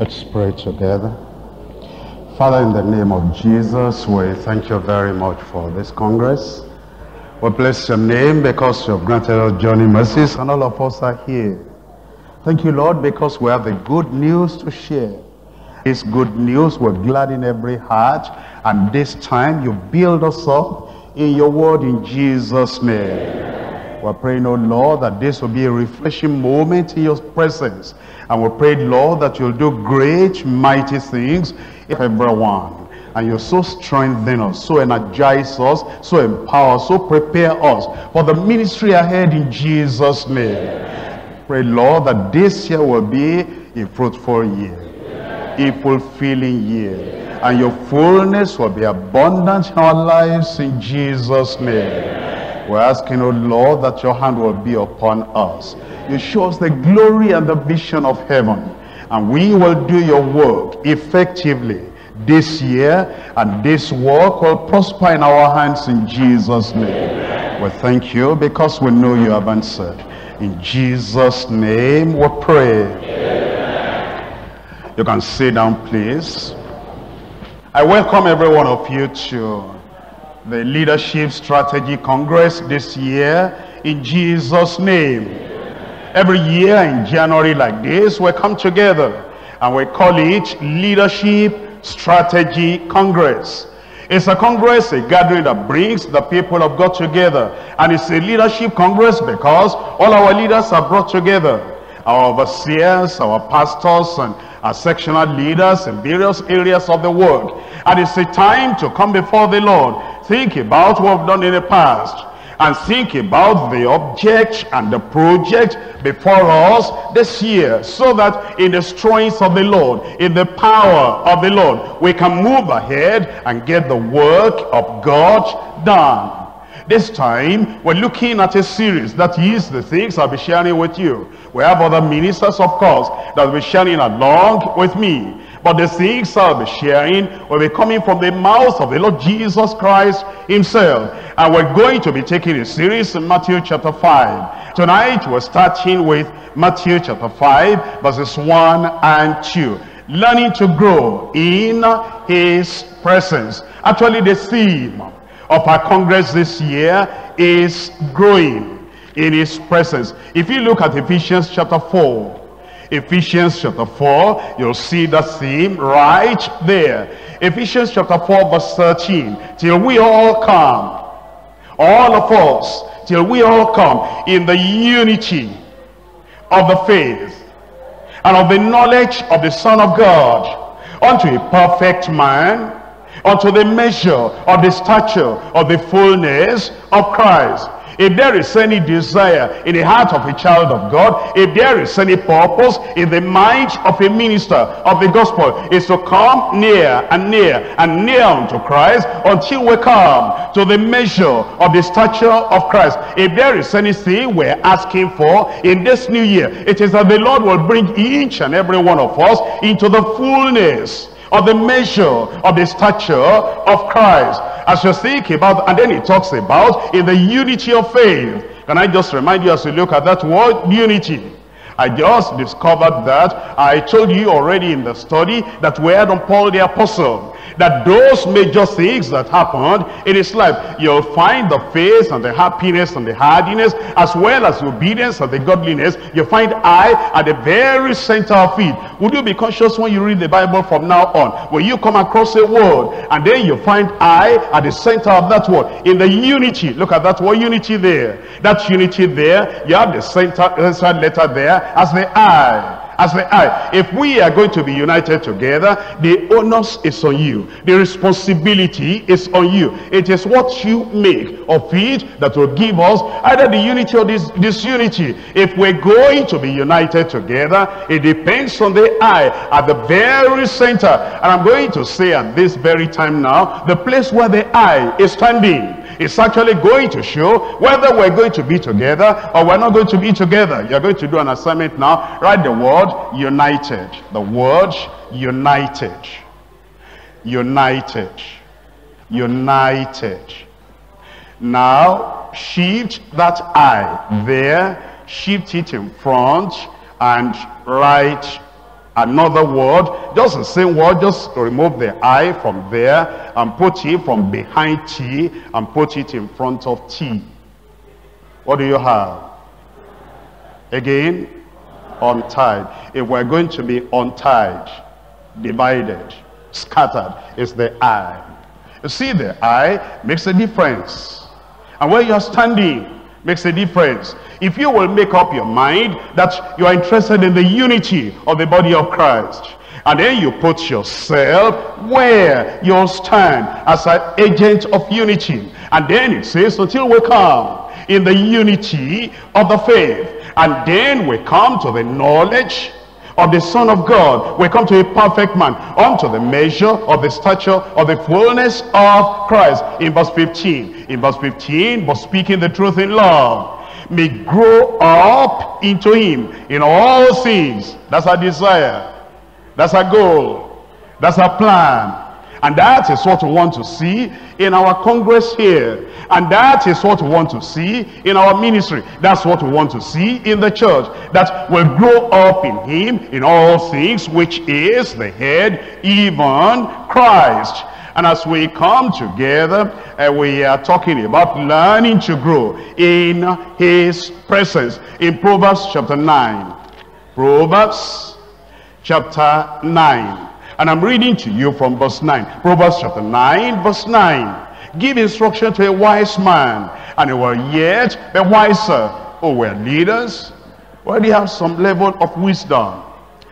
Let's pray together. Father, in the name of Jesus, we thank you very much for this Congress. We bless your name because you have granted us journey mercies and all of us are here. Thank you, Lord, because we have the good news to share. This good news We're glad in every heart and this time you build us up in your word in Jesus' name. We're praying, oh Lord, that this will be a refreshing moment in your presence. And we pray, Lord, that you'll do great, mighty things in everyone. And you so strengthen us, so energize us, so empower us, so prepare us for the ministry ahead in Jesus' name. Pray, Lord, that this year will be a fruitful year, a fulfilling year. And your fullness will be abundant in our lives in Jesus' name. We're asking, oh Lord, that your hand will be upon us. You show us the glory and the vision of heaven. And we will do your work effectively this year. And this work will prosper in our hands in Jesus' name. We thank you because we know you have answered. In Jesus' name we pray. You can sit down, please. I welcome every one of you to the Leadership Strategy Congress this year in Jesus' name. Every year in January like this, we come together and we call it Leadership Strategy Congress. It's a congress, a gathering that brings the people of God together. And it's a leadership congress because all our leaders are brought together. Our overseers, our pastors, and our sectional leaders in various areas of the world. And it's a time to come before the Lord think about what we've done in the past and think about the object and the project before us this year so that in the strength of the Lord, in the power of the Lord, we can move ahead and get the work of God done. This time, we're looking at a series that is the things I'll be sharing with you. We have other ministers, of course, that will be sharing along with me. But the things I'll be sharing will be coming from the mouth of the Lord Jesus Christ himself. And we're going to be taking a series in Matthew chapter 5. Tonight we're starting with Matthew chapter 5 verses 1 and 2. Learning to grow in his presence. Actually the theme of our congress this year is growing in his presence. If you look at Ephesians chapter 4, Ephesians chapter 4, you'll see the theme right there. Ephesians chapter 4 verse 13, till we all come, all of us, till we all come in the unity of the faith and of the knowledge of the Son of God, unto a perfect man, unto the measure of the stature of the fullness of Christ if there is any desire in the heart of a child of God, if there is any purpose in the mind of a minister of the gospel, is to come near and near and near unto Christ until we come to the measure of the stature of Christ. If there is anything we're asking for in this new year, it is that the Lord will bring each and every one of us into the fullness of the measure of the stature of Christ. As you think about, and then he talks about in the unity of faith. Can I just remind you as you look at that word, unity. I just discovered that I told you already in the study that we had on Paul the Apostle that those major things that happened in his life, you'll find the faith and the happiness and the hardiness, as well as the obedience and the godliness. You find I at the very center of it. Would you be conscious when you read the Bible from now on? When you come across a word, and then you find I at the center of that word, in the unity. Look at that word unity there. That unity there, you have the center, center letter there as the I as the I. If we are going to be united together, the onus is on you. The responsibility is on you. It is what you make of it that will give us either the unity or this disunity. If we're going to be united together, it depends on the eye at the very center. And I'm going to say at this very time now, the place where the eye is standing it's actually going to show whether we're going to be together or we're not going to be together. You're going to do an assignment now. Write the word united. The word united. United. United. Now, shift that I there, shift it in front and right another word, just the same word, just remove the I from there and put it from behind T and put it in front of T. What do you have? Again, untied. If we're going to be untied, divided, scattered, it's the I. You see, the I makes a difference. And where you're standing makes a difference. If you will make up your mind that you are interested in the unity of the body of Christ, and then you put yourself where you stand as an agent of unity. And then it says, until we come in the unity of the faith. And then we come to the knowledge of the Son of God. We come to a perfect man, unto the measure of the stature of the fullness of Christ. In verse 15. In verse 15, but speaking the truth in love, may grow up into him in all things. That's our desire. That's our goal. That's our plan. And that is what we want to see in our congress here. And that is what we want to see in our ministry. That's what we want to see in the church. That will grow up in him in all things, which is the head, even Christ. And as we come together, uh, we are talking about learning to grow in his presence. In Proverbs chapter 9. Proverbs chapter 9. And I'm reading to you from verse 9. Proverbs chapter 9, verse 9. Give instruction to a wise man, and he will yet be wiser. Oh, we're leaders. Well, they have some level of wisdom,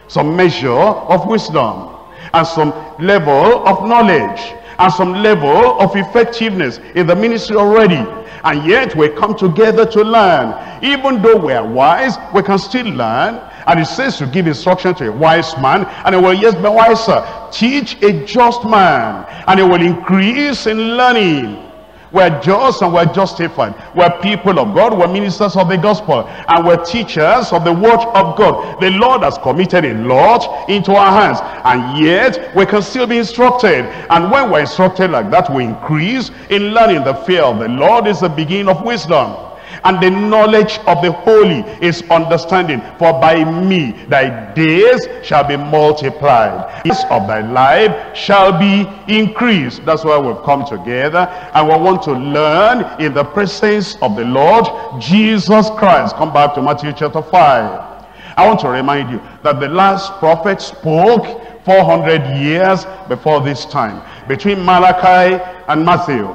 some measure of wisdom, and some level of knowledge, and some level of effectiveness in the ministry already. And yet we come together to learn. Even though we are wise, we can still learn. And it says to give instruction to a wise man, and he will yes be wiser. Teach a just man, and he will increase in learning. We're just and we're justified. We're people of God. We're ministers of the gospel. And we're teachers of the word of God. The Lord has committed a lot into our hands. And yet, we can still be instructed. And when we're instructed like that, we increase in learning. The fear of the Lord is the beginning of wisdom. And the knowledge of the holy is understanding. For by me thy days shall be multiplied. Days of thy life shall be increased. That's why we've come together. And we want to learn in the presence of the Lord Jesus Christ. Come back to Matthew chapter 5. I want to remind you that the last prophet spoke 400 years before this time. Between Malachi and Matthew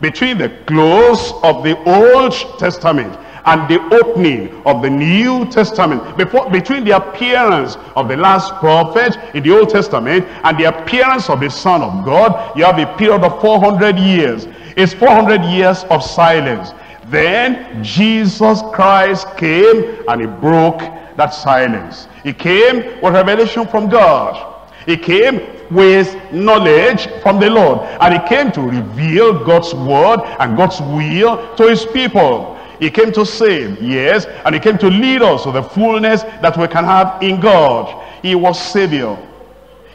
between the close of the Old Testament and the opening of the New Testament, before, between the appearance of the last prophet in the Old Testament and the appearance of the Son of God, you have a period of 400 years. It's 400 years of silence. Then Jesus Christ came and he broke that silence. He came with revelation from God. He came with knowledge from the Lord. And he came to reveal God's word and God's will to his people. He came to save, yes, and he came to lead us to the fullness that we can have in God. He was Savior.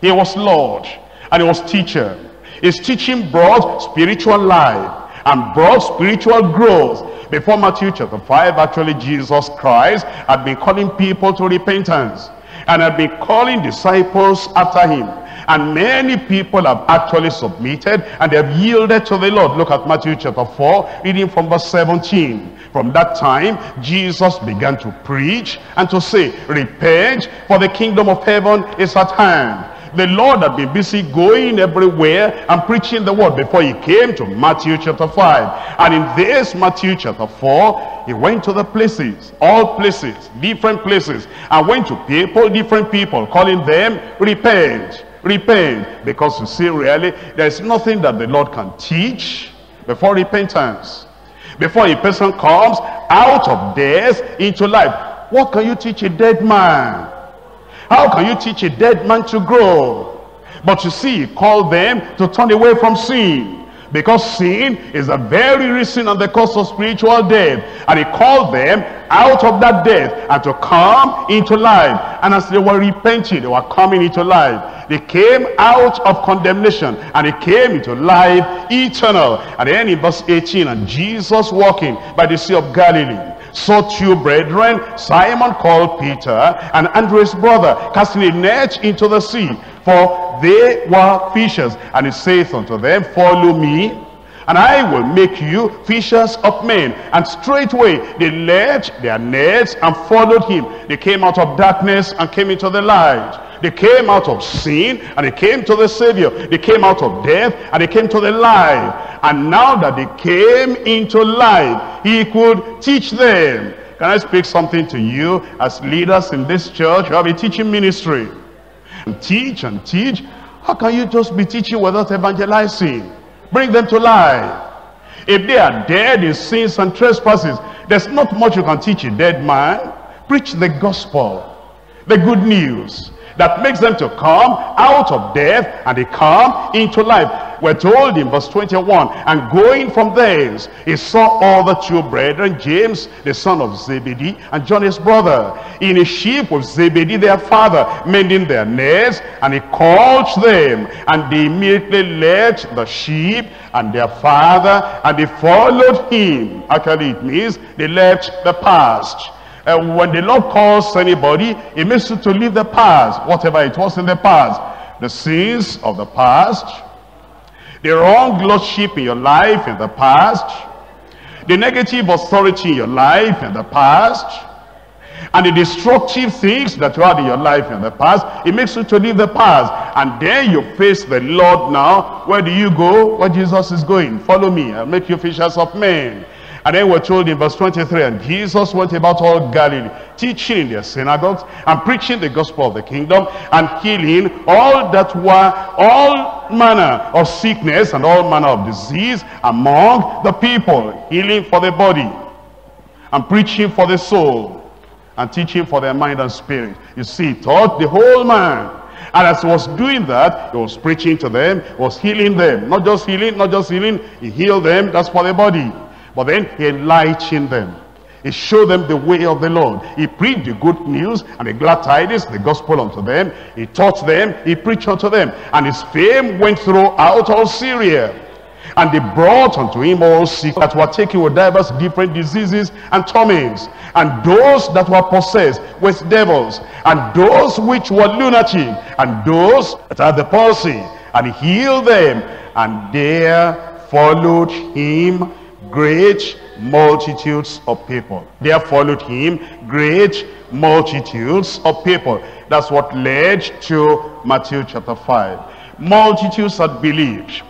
He was Lord. And he was teacher. His teaching brought spiritual life and brought spiritual growth. Before Matthew chapter 5, actually Jesus Christ had been calling people to repentance and had been calling disciples after him. And many people have actually submitted and they have yielded to the Lord. Look at Matthew chapter 4, reading from verse 17. From that time, Jesus began to preach and to say, Repent, for the kingdom of heaven is at hand. The Lord had been busy going everywhere and preaching the word before he came to Matthew chapter 5. And in this Matthew chapter 4, he went to the places, all places, different places, and went to people, different people, calling them, repent, repent. Because you see, really, there's nothing that the Lord can teach before repentance. Before a person comes out of death into life. What can you teach a dead man? How can you teach a dead man to grow? But you see, call them to turn away from sin. Because sin is the very reason and the cause of spiritual death. And he called them out of that death and to come into life. And as they were repenting, they were coming into life. They came out of condemnation and they came into life eternal. And then in verse 18, and Jesus walking by the Sea of Galilee saw two brethren, Simon called Peter, and Andrew's brother, casting a net into the sea, for they were fishers. And he saith unto them, Follow me, and I will make you fishers of men. And straightway they left their nets and followed him. They came out of darkness and came into the light. They came out of sin and they came to the Savior. They came out of death and they came to the light. And now that they came into life, he could teach them. Can I speak something to you as leaders in this church? You have a teaching ministry. And teach and teach. How can you just be teaching without evangelizing? Bring them to life. If they are dead in sins and trespasses, there's not much you can teach a dead man. Preach the gospel, the good news that makes them to come out of death and they come into life. We're told in verse 21, and going from thence, he saw all the two brethren, James, the son of Zebedee, and John his brother, in a ship with Zebedee their father, mending their nets, and he called them, and they immediately left the sheep and their father, and they followed him. Actually, it means they left the past. And when the Lord calls anybody, it you to leave the past, whatever it was in the past. The sins of the past, the wrong lordship in your life in the past, the negative authority in your life in the past, and the destructive things that you had in your life in the past, it makes you to leave the past. And then you face the Lord now. Where do you go? Where Jesus is going. Follow me. I'll make you fishers of men. And then we're told in verse 23, and Jesus went about all Galilee, teaching in their synagogues, and preaching the gospel of the kingdom, and healing all that were all manner of sickness and all manner of disease among the people, healing for the body, and preaching for the soul, and teaching for their mind and spirit. You see, taught the whole man. And as he was doing that, he was preaching to them, was healing them. Not just healing, not just healing, he healed them, that's for the body. But then he enlightened them. He showed them the way of the Lord. He preached the good news and the glad tidings, the gospel unto them. He taught them, he preached unto them. And his fame went throughout all Syria. And they brought unto him all sick that were taken with divers different diseases and torments, and those that were possessed with devils, and those which were lunatic, and those that had the palsy, and he healed them. And there followed him great multitudes of people. There followed him great multitudes of people. That's what led to Matthew chapter 5. Multitudes had believed.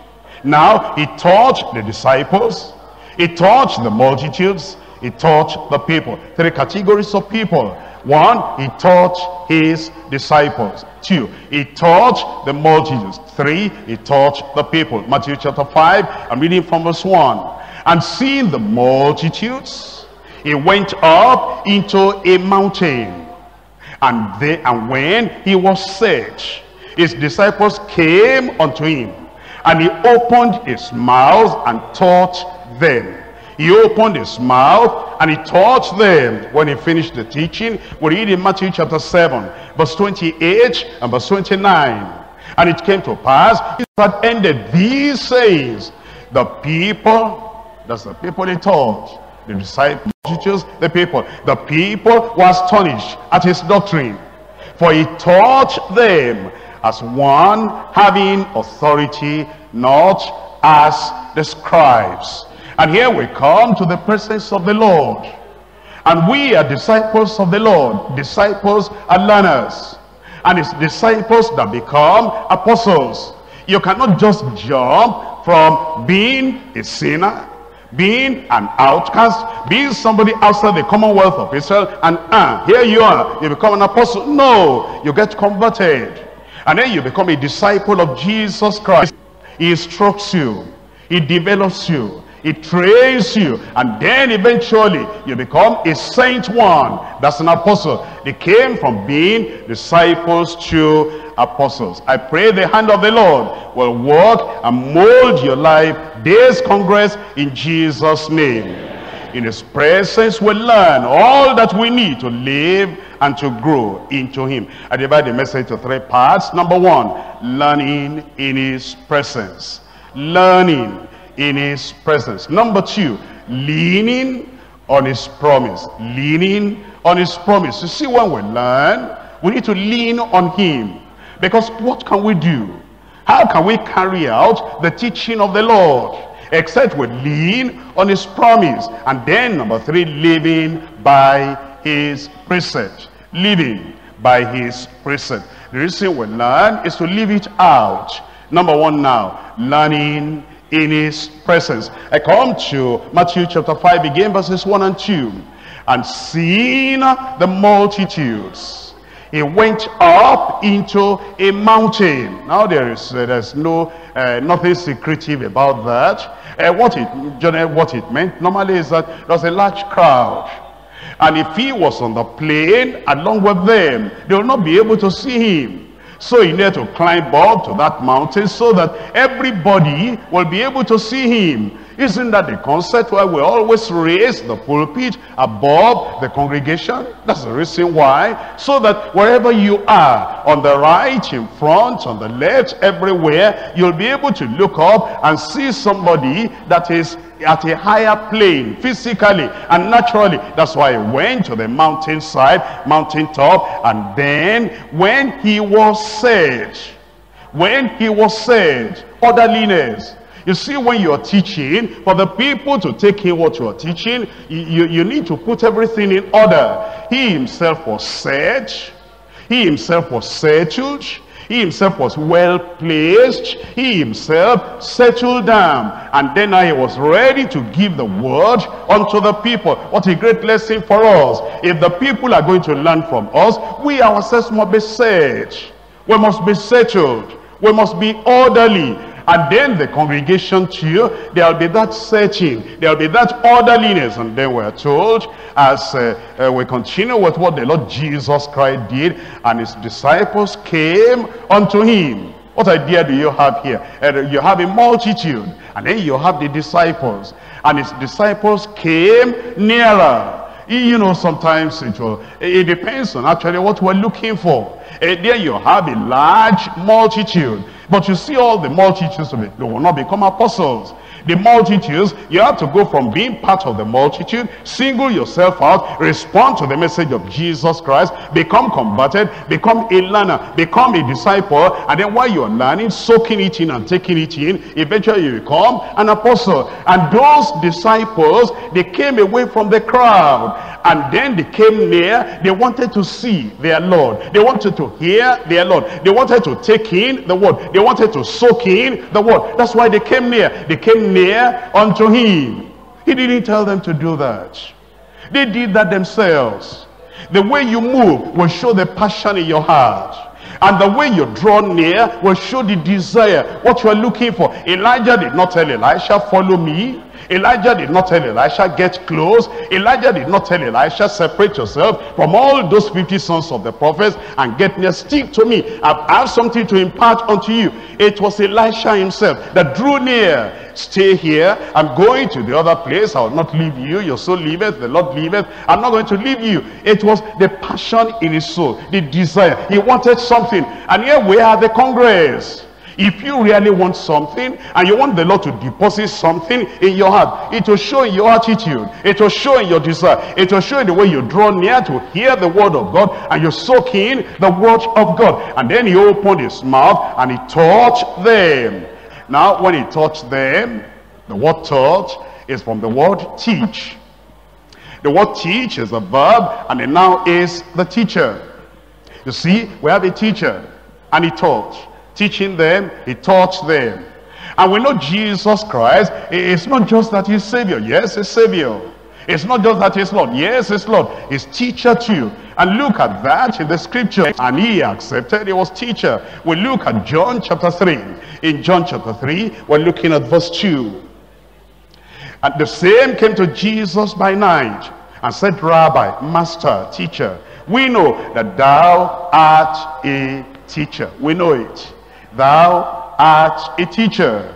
Now, he taught the disciples, he taught the multitudes, he taught the people. Three categories of people. One, he taught his disciples. Two, he taught the multitudes. Three, he taught the people. Matthew chapter 5, I'm reading from verse 1. And seeing the multitudes, he went up into a mountain. And, they, and when he was set, his disciples came unto him. And he opened his mouth and taught them. He opened his mouth and he taught them. When he finished the teaching, we read in Matthew chapter 7, verse 28 and verse 29. And it came to pass, he had ended these sayings, the people that's the people he taught. The disciples, the people. The people were astonished at his doctrine. For he taught them as one having authority, not as the scribes. And here we come to the presence of the Lord. And we are disciples of the Lord. Disciples are learners. And it's disciples that become apostles. You cannot just jump from being a sinner being an outcast, being somebody outside the commonwealth of Israel, and ah, here you are, you become an apostle. No, you get converted. And then you become a disciple of Jesus Christ. He instructs you, he develops you, he trains you, and then eventually you become a saint one. That's an apostle. They came from being disciples to apostles. I pray the hand of the Lord will work and mold your life Days Congress in Jesus' name. In his presence we learn all that we need to live and to grow into him. I divide the message to three parts. Number one, learning in his presence. Learning in his presence. Number two, leaning on his promise. Leaning on his promise. You see, when we learn, we need to lean on him. Because what can we do? How can we carry out the teaching of the Lord? Except we lean on his promise. And then number three, living by his precept. Living by his precept. The reason we learn is to live it out. Number one now, learning in his presence. I come to Matthew chapter 5 again, verses 1 and 2. And seeing the multitudes, he went up into a mountain. Now there is uh, there's no uh, nothing secretive about that. Uh, what it what it meant normally is that there was a large crowd. And if he was on the plain along with them, they will not be able to see him. So he needed to climb up to that mountain so that everybody will be able to see him. Isn't that the concept where we always raise the pulpit above the congregation? That's the reason why. So that wherever you are, on the right, in front, on the left, everywhere, you'll be able to look up and see somebody that is at a higher plane physically and naturally that's why he went to the mountainside mountaintop and then when he was said when he was said orderliness you see when you're teaching for the people to take in what you're teaching you, you need to put everything in order he himself was said he himself was settled he himself was well placed. He himself settled down. And then he was ready to give the word unto the people. What a great lesson for us. If the people are going to learn from us, we ourselves must be set. We must be settled. We must be orderly. And then the congregation too, there'll be that searching, there'll be that orderliness. And then we're told, as uh, uh, we continue with what the Lord Jesus Christ did, and his disciples came unto him. What idea do you have here? Uh, you have a multitude, and then you have the disciples. And his disciples came nearer. You know, sometimes it, will, it depends on actually what we're looking for. And there you have a large multitude. But you see all the multitudes of it, they will not become apostles. The multitudes, you have to go from being part of the multitude, single yourself out, respond to the message of Jesus Christ, become converted, become a learner, become a disciple, and then while you're learning, soaking it in and taking it in, eventually you become an apostle. And those disciples, they came away from the crowd and then they came near they wanted to see their lord. They wanted to hear their lord. They wanted to take in the word. They wanted to soak in the word. That's why they came near. They came near unto him. He didn't tell them to do that. They did that themselves. The way you move will show the passion in your heart. And the way you draw near will show the desire. What you are looking for. Elijah did not tell elisha follow me Elijah did not tell Elisha, get close. Elijah did not tell Elisha, separate yourself from all those 50 sons of the prophets and get near. Stick to me. I have something to impart unto you. It was Elisha himself that drew near. Stay here. I'm going to the other place. I will not leave you. Your soul leaveth. The Lord leaveth. I'm not going to leave you. It was the passion in his soul, the desire. He wanted something. And here we are the congress. If you really want something and you want the Lord to deposit something in your heart, it will show in your attitude. It will show in your desire. It will show in the way you draw near to hear the word of God and you soak in the word of God. And then he opened his mouth and he taught them. Now, when he taught them, the word taught is from the word teach. The word teach is a verb and the noun is the teacher. You see, we have a teacher and he taught teaching them, he taught them. And we know Jesus Christ, it's not just that he's Savior. Yes, he's Savior. It's not just that he's Lord. Yes, he's Lord. He's teacher too. And look at that in the scripture. And he accepted, he was teacher. We look at John chapter 3. In John chapter 3, we're looking at verse 2. And the same came to Jesus by night and said, Rabbi, Master, Teacher, we know that thou art a teacher. We know it thou art a teacher.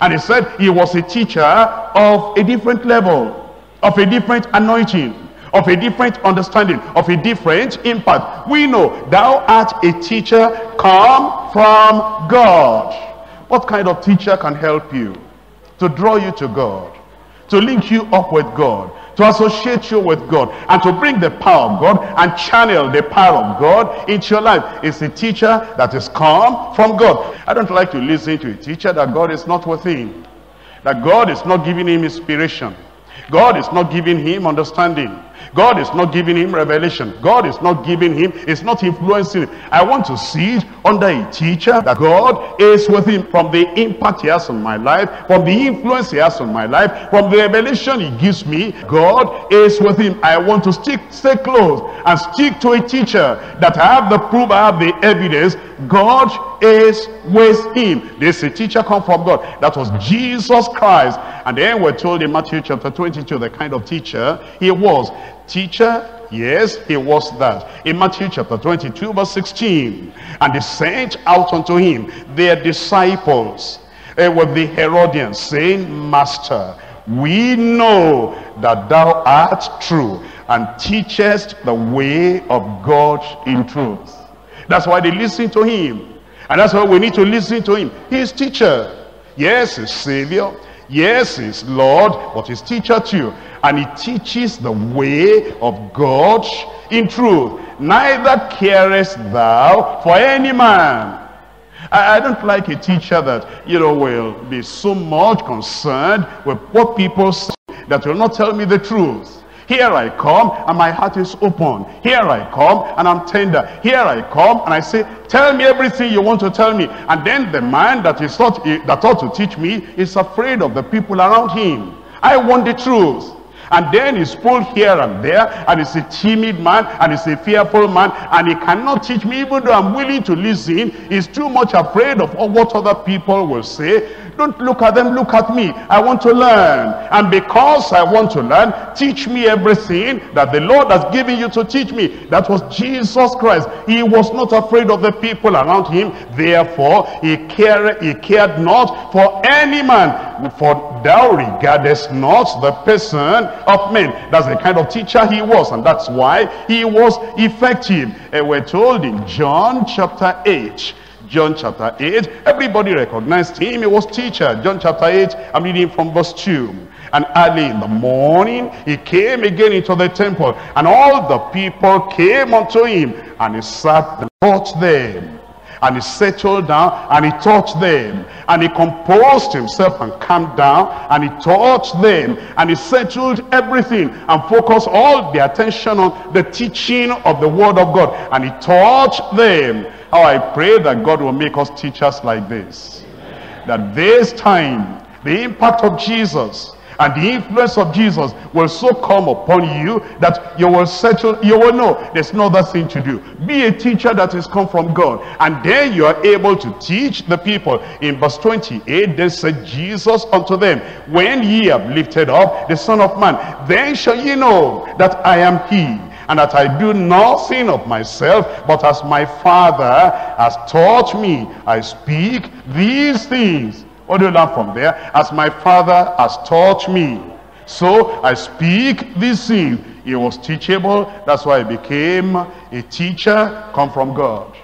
And he said he was a teacher of a different level, of a different anointing, of a different understanding, of a different impact. We know thou art a teacher come from God. What kind of teacher can help you? To draw you to God, to link you up with God, to associate you with God and to bring the power of God and channel the power of God into your life. It's a teacher that is come from God. I don't like to listen to a teacher that God is not with him. That God is not giving him inspiration. God is not giving him understanding. God is not giving him revelation. God is not giving him, it's not influencing him. I want to see it under a teacher that God is with him from the impact he has on my life, from the influence he has on my life, from the revelation he gives me. God is with him. I want to stick, stay close and stick to a teacher that I have the proof, I have the evidence. God is with him. This a teacher come from God. That was Jesus Christ. And then we're told in Matthew chapter 22, the kind of teacher he was. Teacher, yes, he was that. In Matthew chapter 22, verse 16. And they sent out unto him their disciples uh, with the Herodians, saying, Master, we know that thou art true and teachest the way of God in truth. That's why they listen to him. And that's why we need to listen to him. He is teacher. Yes, he's savior. Yes, he's Lord, but he's teacher too. And he teaches the way of God in truth. Neither carest thou for any man. I, I don't like a teacher that, you know, will be so much concerned with what people say that will not tell me the truth. Here I come and my heart is open. Here I come and I'm tender. Here I come and I say, tell me everything you want to tell me. And then the man that is thought, that ought to teach me is afraid of the people around him. I want the truth. And then he's pulled here and there, and he's a timid man, and he's a fearful man, and he cannot teach me, even though I'm willing to listen. He's too much afraid of what other people will say. Don't look at them, look at me. I want to learn. And because I want to learn, teach me everything that the Lord has given you to teach me. That was Jesus Christ. He was not afraid of the people around him. Therefore, he cared, he cared not for any man. For thou regardest not the person of men. That's the kind of teacher he was. And that's why he was effective. And we're told in John chapter 8 John chapter 8. Everybody recognized him. He was teacher. John chapter 8, I'm reading from verse 2. And early in the morning, he came again into the temple. And all the people came unto him. And he sat and taught them. And he settled down and he taught them. And he composed himself and calmed down and he taught them. And he settled everything and focused all the attention on the teaching of the word of God. And he taught them. How I pray that God will make us teachers like this. That this time, the impact of Jesus and the influence of Jesus will so come upon you that you will settle, you will know there's no other thing to do. Be a teacher that is come from God. And then you are able to teach the people. In verse 28, then said Jesus unto them, When ye have lifted up the Son of Man, then shall ye know that I am he and that I do nothing of myself, but as my Father has taught me, I speak these things. What do you learn from there? As my Father has taught me. So I speak this thing. He was teachable. That's why he became a teacher come from God.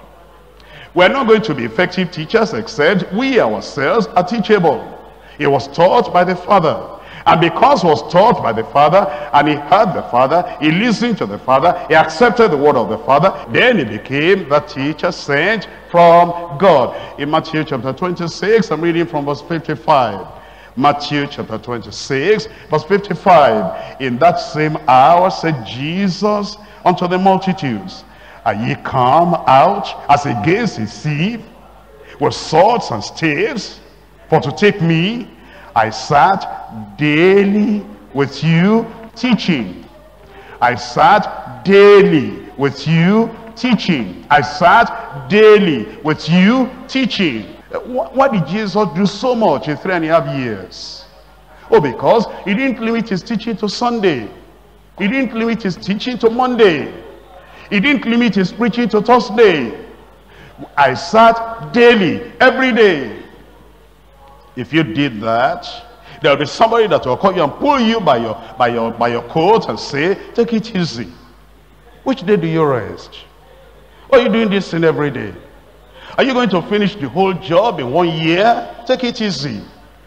We're not going to be effective teachers except we ourselves are teachable. He was taught by the Father. And because he was taught by the Father, and he heard the Father, he listened to the Father, he accepted the word of the Father, then he became the teacher sent from God. In Matthew chapter 26, I'm reading from verse 55. Matthew chapter 26, verse 55. In that same hour said Jesus unto the multitudes, Are ye come out as against a thief with swords and staves for to take me? I sat daily with you teaching. I sat daily with you teaching. I sat daily with you teaching. Uh, why did Jesus do so much in three and a half years? Oh, because he didn't limit his teaching to Sunday. He didn't limit his teaching to Monday. He didn't limit his preaching to Thursday. I sat daily, every day. If you did that, there'll be somebody that will call you and pull you by your, by your, by your coat and say, take it easy. Which day do you rest? Are you doing this thing every day? Are you going to finish the whole job in one year? Take it easy.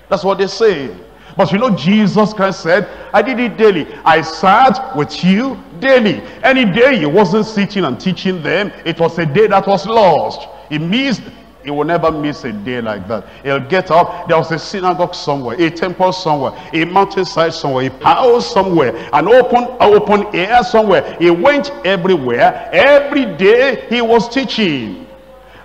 That's what they say. But you know, Jesus Christ said, I did it daily. I sat with you daily. Any day he wasn't sitting and teaching them, it was a day that was lost. He missed he will never miss a day like that. He'll get up. There was a synagogue somewhere, a temple somewhere, a mountainside somewhere, a house somewhere, an open, open air somewhere. He went everywhere. Every day he was teaching.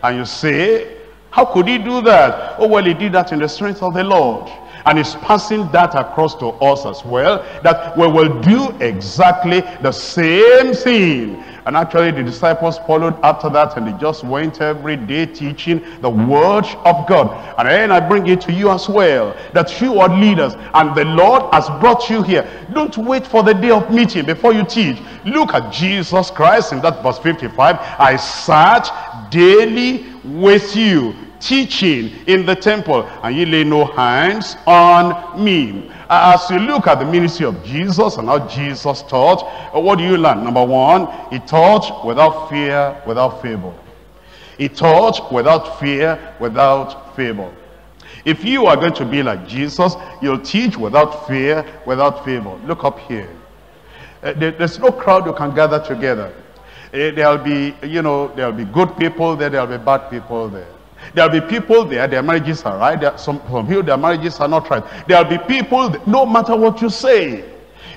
And you say, how could he do that? Oh, well, he did that in the strength of the Lord. And he's passing that across to us as well, that we will do exactly the same thing. And actually the disciples followed after that and they just went every day teaching the word of God. And then I bring it to you as well, that you are leaders and the Lord has brought you here. Don't wait for the day of meeting before you teach. Look at Jesus Christ in that verse 55. I sat daily with you teaching in the temple. And ye lay no hands on me. As you look at the ministry of jesus and how jesus taught what do you learn? Number one he taught without fear without favor he taught without fear without favor if you are going to be like jesus you'll teach without fear without favor look up here. Uh, there, there's no crowd you can gather together. Uh, there'll be you know there'll be good people there there'll be bad people there There'll be people there, their marriages are right. There, some, some people, their marriages are not right. There'll be people, no matter what you say,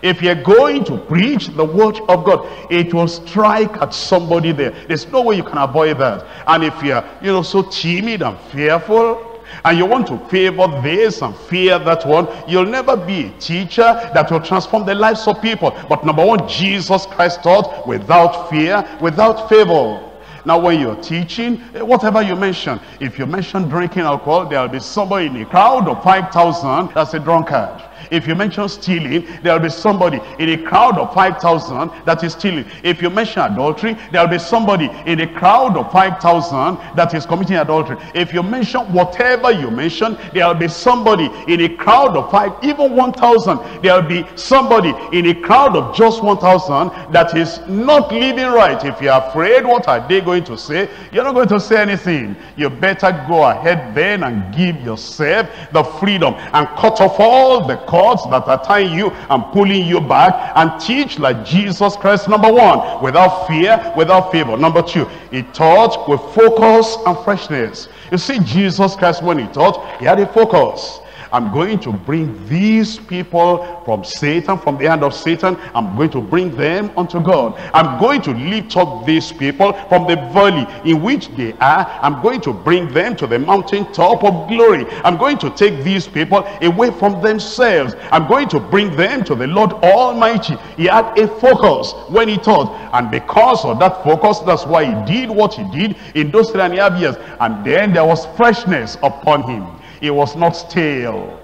if you're going to preach the word of God, it will strike at somebody there. There's no way you can avoid that. And if you're, you know, so timid and fearful, and you want to favor this and fear that one, you'll never be a teacher that will transform the lives of people. But number one, Jesus Christ taught without fear, without favor. Now when you're teaching, eh, whatever you mention, if you mention drinking alcohol, there'll be somebody in a crowd of 5,000 that's a drunkard. If you mention stealing, there'll be somebody in a crowd of 5,000 that is stealing. If you mention adultery, there'll be somebody in a crowd of 5,000 that is committing adultery. If you mention whatever you mention, there'll be somebody in a crowd of five, even 1,000. There'll be somebody in a crowd of just 1,000 that is not living right. If you're afraid, what are they going to say? You're not going to say anything. You better go ahead then and give yourself the freedom and cut off all the cords that are tying you and pulling you back and teach like Jesus Christ, number one, without fear, without favor. Number two, he taught with focus and freshness. You see, Jesus Christ, when he taught, he had a focus. I'm going to bring these people from Satan, from the hand of Satan. I'm going to bring them unto God. I'm going to lift up these people from the valley in which they are. I'm going to bring them to the mountain top of glory. I'm going to take these people away from themselves. I'm going to bring them to the Lord Almighty. He had a focus when he taught. And because of that focus, that's why he did what he did in those three and a half years. And then there was freshness upon him. He was not stale.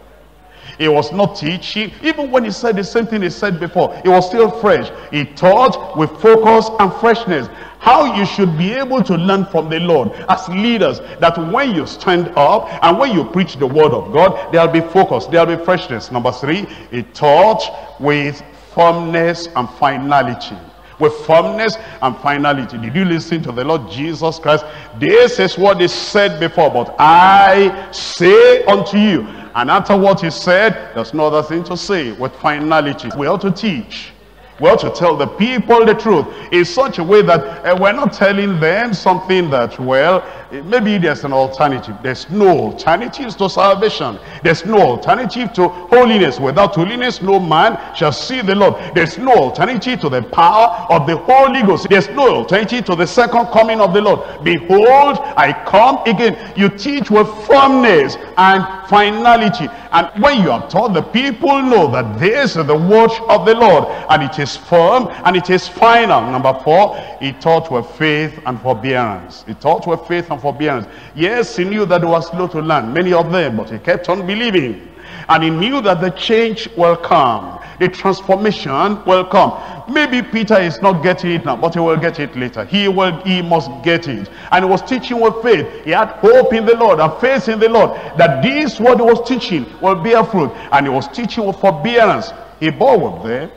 He was not teaching. Even when he said the same thing he said before, he was still fresh. He taught with focus and freshness. How you should be able to learn from the Lord as leaders. That when you stand up and when you preach the word of God, there'll be focus, there'll be freshness. Number three, he taught with firmness and finality with firmness and finality. Did you listen to the Lord Jesus Christ? This is what he said before, but I say unto you. And after what he said, there's no other thing to say with finality. We ought to teach we ought to tell the people the truth in such a way that uh, we're not telling them something that, well, maybe there's an alternative. There's no alternative to salvation. There's no alternative to holiness. Without holiness, no man shall see the Lord. There's no alternative to the power of the Holy Ghost. There's no alternative to the second coming of the Lord. Behold, I come again. You teach with firmness and finality. And when you are taught, the people know that this is the word of the Lord. And it is firm and it is final. Number four, he taught with faith and forbearance. He taught with faith and forbearance. Yes, he knew that they were slow to learn, many of them, but he kept on believing. And he knew that the change will come. The transformation will come. Maybe Peter is not getting it now, but he will get it later. He will, he must get it. And he was teaching with faith. He had hope in the Lord and faith in the Lord that this what he was teaching will bear fruit. And he was teaching with forbearance. He bore with them.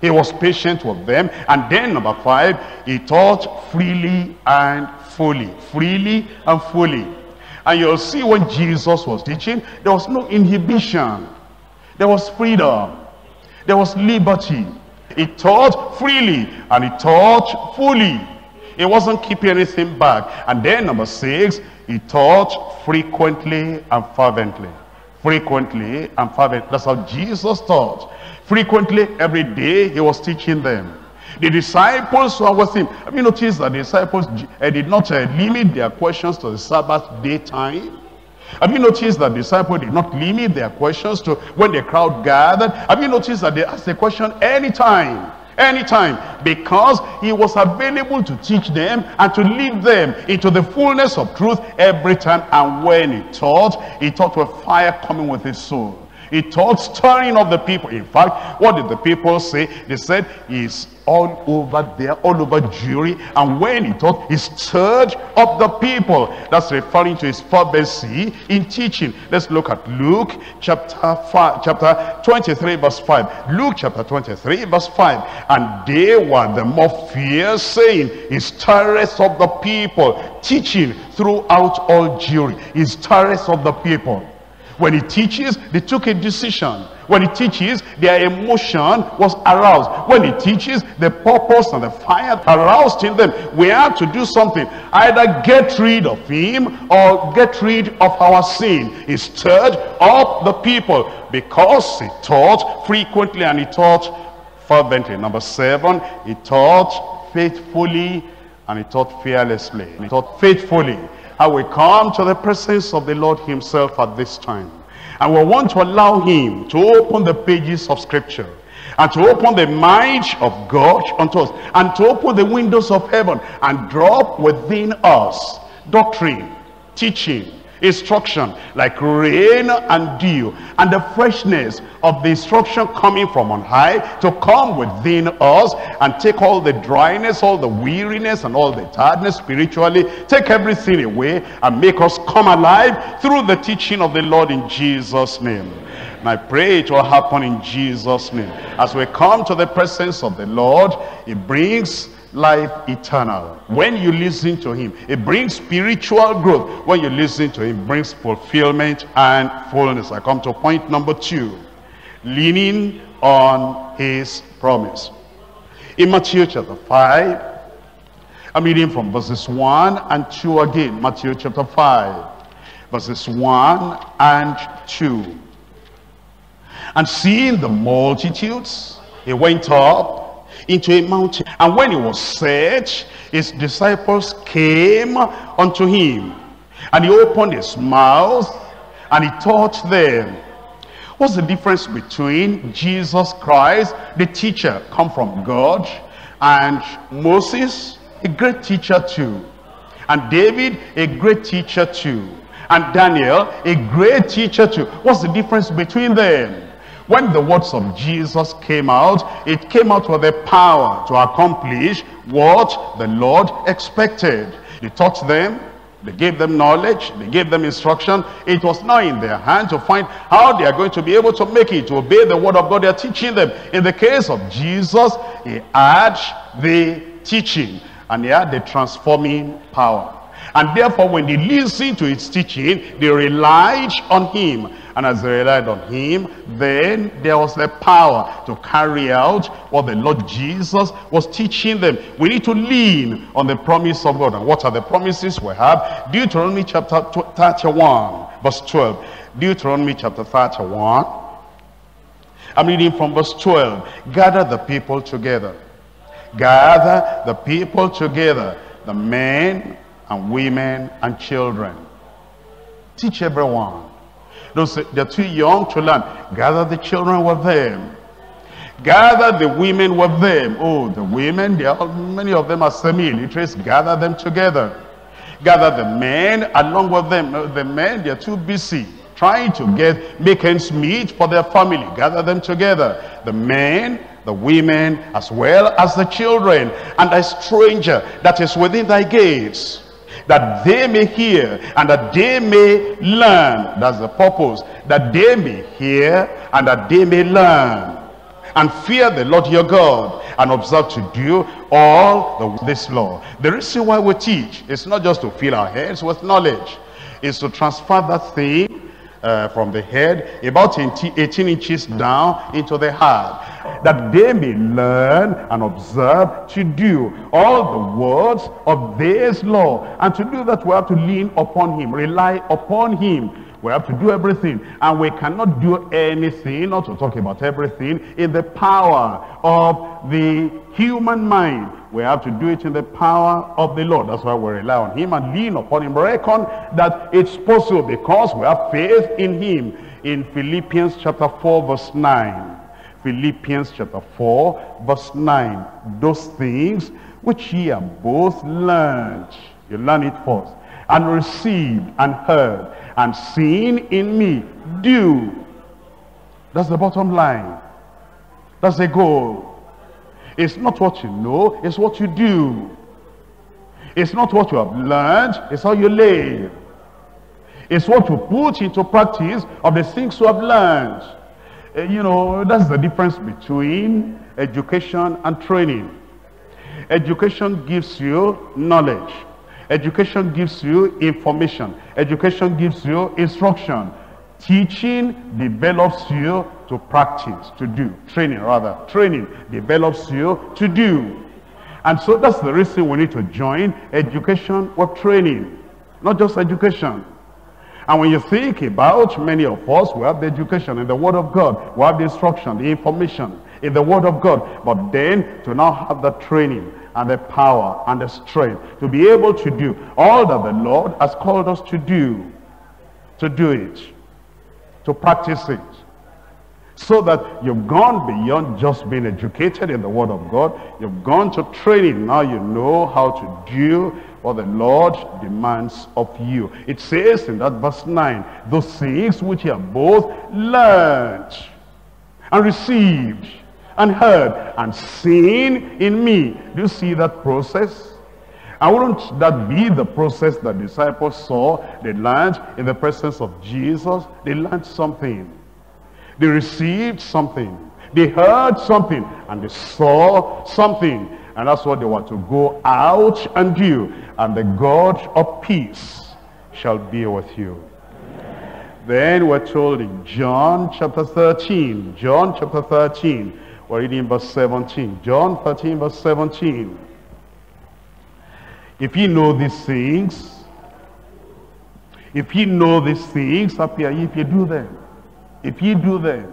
He was patient with them. And then number five, he taught freely and fully. Freely and fully. And you'll see when Jesus was teaching, there was no inhibition. There was freedom. There was liberty. He taught freely and he taught fully. He wasn't keeping anything back. And then number six, he taught frequently and fervently. Frequently and fervently. That's how Jesus taught. Frequently, every day, he was teaching them. The disciples were with him. Have you noticed that the disciples uh, did not uh, limit their questions to the Sabbath daytime? Have you noticed that the disciples did not limit their questions to when the crowd gathered? Have you noticed that they asked the question anytime? Anytime. Because he was available to teach them and to lead them into the fullness of truth every time. And when he taught, he taught with fire coming with his soul. He taught stirring of the people. In fact, what did the people say? They said, he's all over there, all over Jewry. And when he taught, he stirred up the people. That's referring to his fervency in teaching. Let's look at Luke chapter 5, chapter 23, verse 5. Luke chapter 23, verse 5. And they were the more fierce, saying, he stirreth of the people, teaching throughout all Jewry. He stirreth of the people. When he teaches, they took a decision. When he teaches, their emotion was aroused. When he teaches, the purpose and the fire aroused in them. We have to do something. Either get rid of him or get rid of our sin. He stirred up the people because he taught frequently and he taught fervently. Number seven, he taught faithfully and he taught fearlessly. He taught faithfully. I will come to the presence of the Lord himself at this time. And we want to allow him to open the pages of scripture and to open the mind of God unto us and to open the windows of heaven and drop within us doctrine, teaching, instruction like rain and dew and the freshness of the instruction coming from on high to come within us and take all the dryness all the weariness and all the tiredness spiritually. Take everything away and make us come alive through the teaching of the Lord in Jesus name. And I pray it will happen in Jesus name. As we come to the presence of the Lord it brings life eternal. When you listen to him, it brings spiritual growth. When you listen to him, brings fulfillment and fullness. I come to point number two. Leaning on his promise. In Matthew chapter 5, I'm reading from verses 1 and 2 again. Matthew chapter 5, verses 1 and 2. And seeing the multitudes, he went up into a mountain. And when he was set, his disciples came unto him. And he opened his mouth and he taught them. What's the difference between Jesus Christ, the teacher, come from God, and Moses, a great teacher too, and David, a great teacher too, and Daniel, a great teacher too. What's the difference between them? When the words of Jesus came out, it came out with the power to accomplish what the Lord expected. He taught them, they gave them knowledge, they gave them instruction. It was now in their hand to find how they are going to be able to make it, to obey the word of God they are teaching them. In the case of Jesus, he had the teaching and he had the transforming power. And therefore, when they listened to his teaching, they relied on him. And as they relied on him, then there was the power to carry out what the Lord Jesus was teaching them. We need to lean on the promise of God. And what are the promises we have? Deuteronomy chapter 31, verse 12. Deuteronomy chapter 31. I'm reading from verse 12. Gather the people together. Gather the people together. The men and women and children. Teach everyone. Say they're too young to learn. Gather the children with them. Gather the women with them. Oh, the women, they are, many of them are semi-illiterates. Gather them together. Gather the men along with them. Uh, the men, they're too busy trying to get make ends meet for their family. Gather them together. The men, the women, as well as the children, and a stranger that is within thy gates that they may hear and that they may learn. That's the purpose. That they may hear and that they may learn. And fear the Lord your God and observe to do all the, this law. The reason why we teach is not just to fill our heads with knowledge. It's to transfer that thing uh, from the head, about 18 inches down into the heart, that they may learn and observe to do all the words of this law. And to do that, we have to lean upon him, rely upon him. We have to do everything. And we cannot do anything, not to talk about everything, in the power of the human mind. We have to do it in the power of the Lord. That's why we rely on him and lean upon him. Reckon that it's possible because we have faith in him. In Philippians chapter 4 verse 9. Philippians chapter 4 verse 9. Those things which ye have both learned. You learn it first. And received and heard and seen in me. Do. That's the bottom line. That's the goal. It's not what you know, it's what you do. It's not what you have learned, it's how you live. It's what you put into practice of the things you have learned. Uh, you know, that's the difference between education and training. Education gives you knowledge. Education gives you information. Education gives you instruction. Teaching develops you to practice, to do. Training, rather. Training develops you to do. And so that's the reason we need to join education with training. Not just education. And when you think about many of us, we have the education in the Word of God. We have the instruction, the information in the Word of God. But then to now have the training and the power and the strength to be able to do all that the Lord has called us to do. To do it to practice it. So that you've gone beyond just being educated in the Word of God. You've gone to training. Now you know how to do what the Lord demands of you. It says in that verse 9, those things which you have both learned and received and heard and seen in me. Do you see that process? And wouldn't that be the process the disciples saw? They learned in the presence of Jesus. They learned something. They received something. They heard something. And they saw something. And that's what they want to go out and do. And the God of peace shall be with you. Then we're told in John chapter 13. John chapter 13. We're reading verse 17. John 13 verse 17. If you know these things, if you know these things, up here, if you do them, if you do them,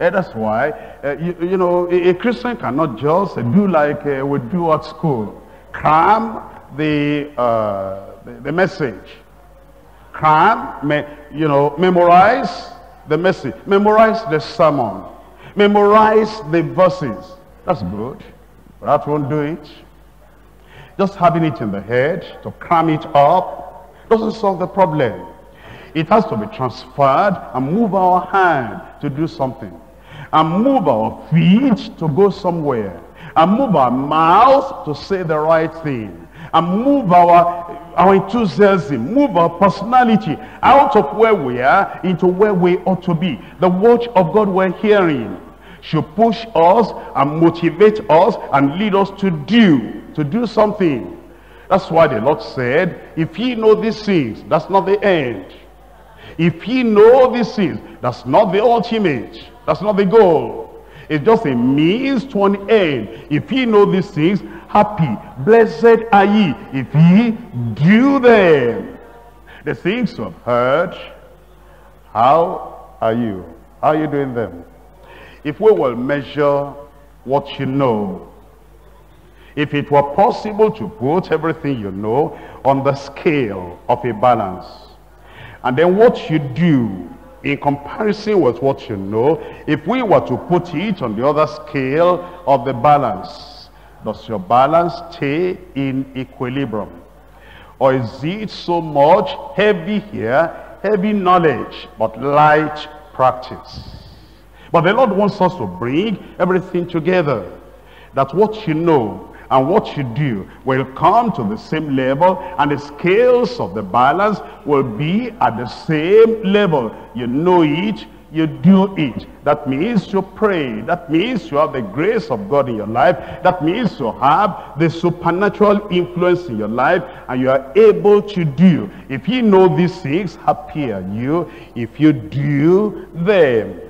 and that's why, uh, you, you, know, a, a, Christian cannot just do like uh, we do at school. Cram the, uh, the, the, message. Cram, me, you know, memorize the message. Memorize the sermon. Memorize the verses. That's good. But that won't do it. Just having it in the head to cram it up doesn't solve the problem. It has to be transferred and move our hand to do something. And move our feet to go somewhere. And move our mouth to say the right thing. And move our, our enthusiasm, move our personality out of where we are into where we ought to be. The word of God we're hearing should push us and motivate us and lead us to do, to do something. That's why the Lord said, if ye know these things, that's not the end. If ye know these things, that's not the ultimate. That's not the goal. It's just a means to an end. If ye know these things, happy, blessed are ye, if ye do them. The things you have heard, how are you? How are you doing them? if we will measure what you know, if it were possible to put everything you know on the scale of a balance, and then what you do in comparison with what you know, if we were to put it on the other scale of the balance, does your balance stay in equilibrium? Or is it so much heavy here, heavy knowledge, but light practice? But the Lord wants us to bring everything together. That what you know and what you do will come to the same level and the scales of the balance will be at the same level. You know it, you do it. That means you pray. That means you have the grace of God in your life. That means you have the supernatural influence in your life and you are able to do. If you know these things, happy are you if you do them.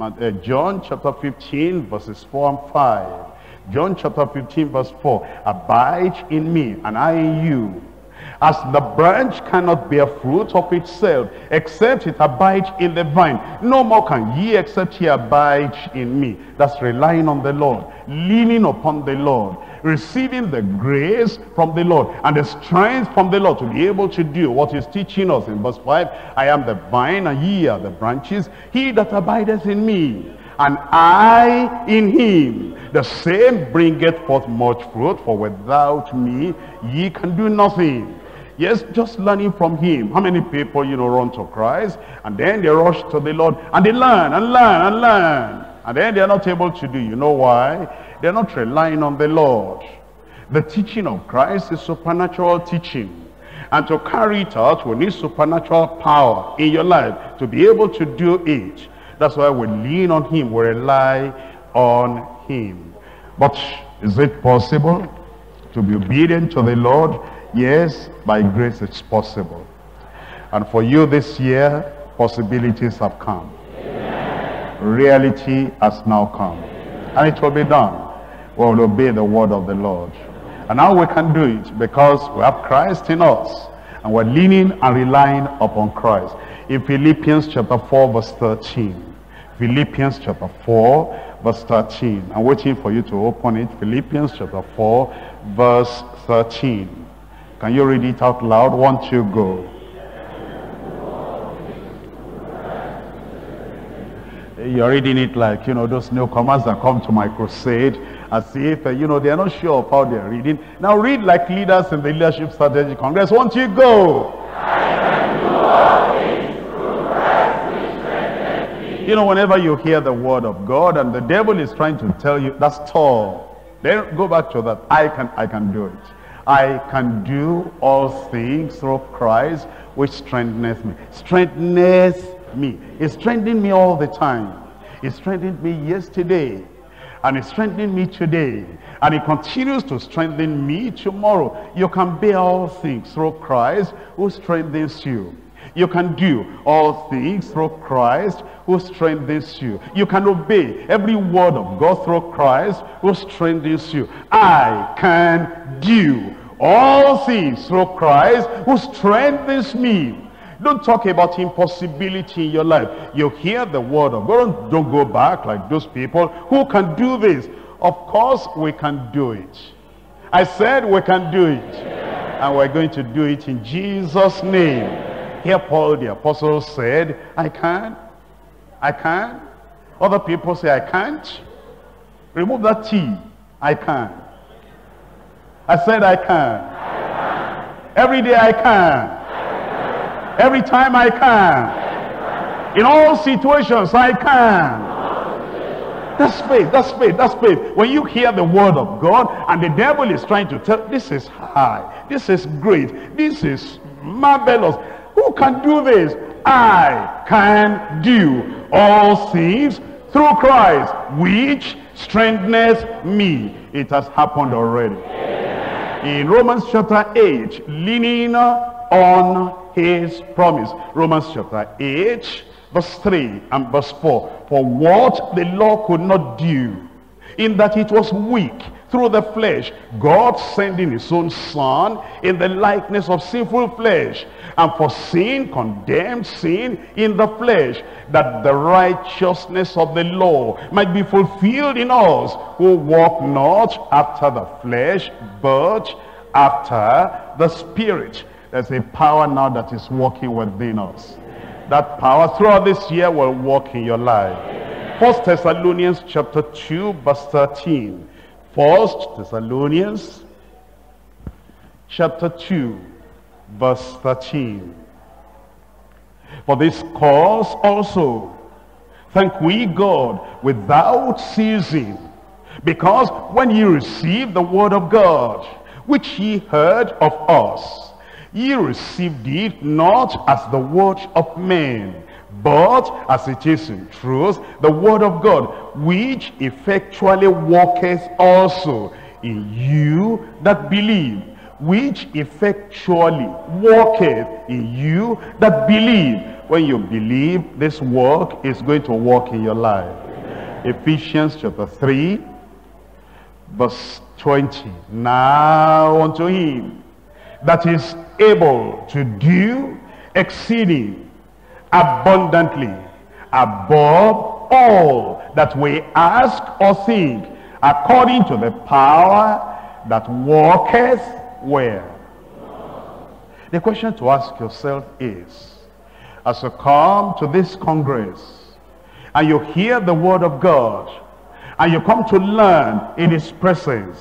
Uh, John chapter 15 verses 4 and 5. John chapter 15 verse 4. Abide in me and I in you as the branch cannot bear fruit of itself, except it abides in the vine. No more can ye except ye abide in me. That's relying on the Lord, leaning upon the Lord, receiving the grace from the Lord and the strength from the Lord to be able to do what he's teaching us in verse 5. I am the vine and ye are the branches. He that abideth in me and I in him. The same bringeth forth much fruit, for without me ye can do nothing. Yes, just learning from him. How many people, you know, run to Christ and then they rush to the Lord and they learn and learn and learn. And then they're not able to do. You know why? They're not relying on the Lord. The teaching of Christ is supernatural teaching. And to carry it out, we need supernatural power in your life to be able to do it. That's why we lean on him, we rely on him. But is it possible to be obedient to the Lord Yes, by grace it's possible. And for you this year, possibilities have come. Amen. Reality has now come. And it will be done. We will obey the word of the Lord. And now we can do it because we have Christ in us. And we're leaning and relying upon Christ. In Philippians chapter 4 verse 13. Philippians chapter 4 verse 13. I'm waiting for you to open it. Philippians chapter 4 verse 13. Can you read it out loud? One, two, go. You're reading it like, you know, those newcomers that come to my crusade as if, uh, you know, they're not sure of how they're reading. Now read like leaders in the Leadership Strategy Congress. One, you go. You know, whenever you hear the word of God and the devil is trying to tell you, that's tall. Then go back to that. I can, I can do it. I can do all things through Christ which strengtheneth me. Strengtheneth me. It's strengthening me all the time. It strengthened me yesterday. And it strengthening me today. And it continues to strengthen me tomorrow. You can bear all things through Christ who strengthens you. You can do all things through Christ who strengthens you. You can obey every word of God through Christ who strengthens you. I can do all things through Christ who strengthens me. Don't talk about impossibility in your life. You hear the word of God. Don't go back like those people who can do this. Of course we can do it. I said we can do it. And we're going to do it in Jesus' name. Here Paul the apostle said, I can. I can. Other people say, I can't. Remove that T. I can. I said I can. Every day I can. I can. Every time I can. In all situations I can. That's faith, that's faith, that's faith. When you hear the word of God and the devil is trying to tell, this is high, this is great, this is marvelous. Who can do this? I can do all things through Christ, which strengthens me. It has happened already. In Romans chapter 8, leaning on his promise. Romans chapter 8, verse 3 and verse 4. For what the law could not do, in that it was weak through the flesh, God sending his own son in the likeness of sinful flesh, and for sin condemned sin in the flesh, that the righteousness of the law might be fulfilled in us, who walk not after the flesh, but after the spirit. There's a power now that is working within us. That power throughout this year will work in your life. First Thessalonians chapter 2 verse 13. First Thessalonians chapter 2 verse 13. For this cause also thank we God without ceasing, because when ye received the word of God, which ye heard of us, ye received it not as the word of men, but as it is in truth, the word of God, which effectually worketh also in you that believe, which effectually worketh in you that believe. When you believe, this work is going to work in your life. Ephesians chapter 3, verse 20. Now unto him that is able to do exceeding abundantly above all that we ask or think according to the power that worketh where? The question to ask yourself is, as you come to this congress and you hear the word of God and you come to learn in his presence,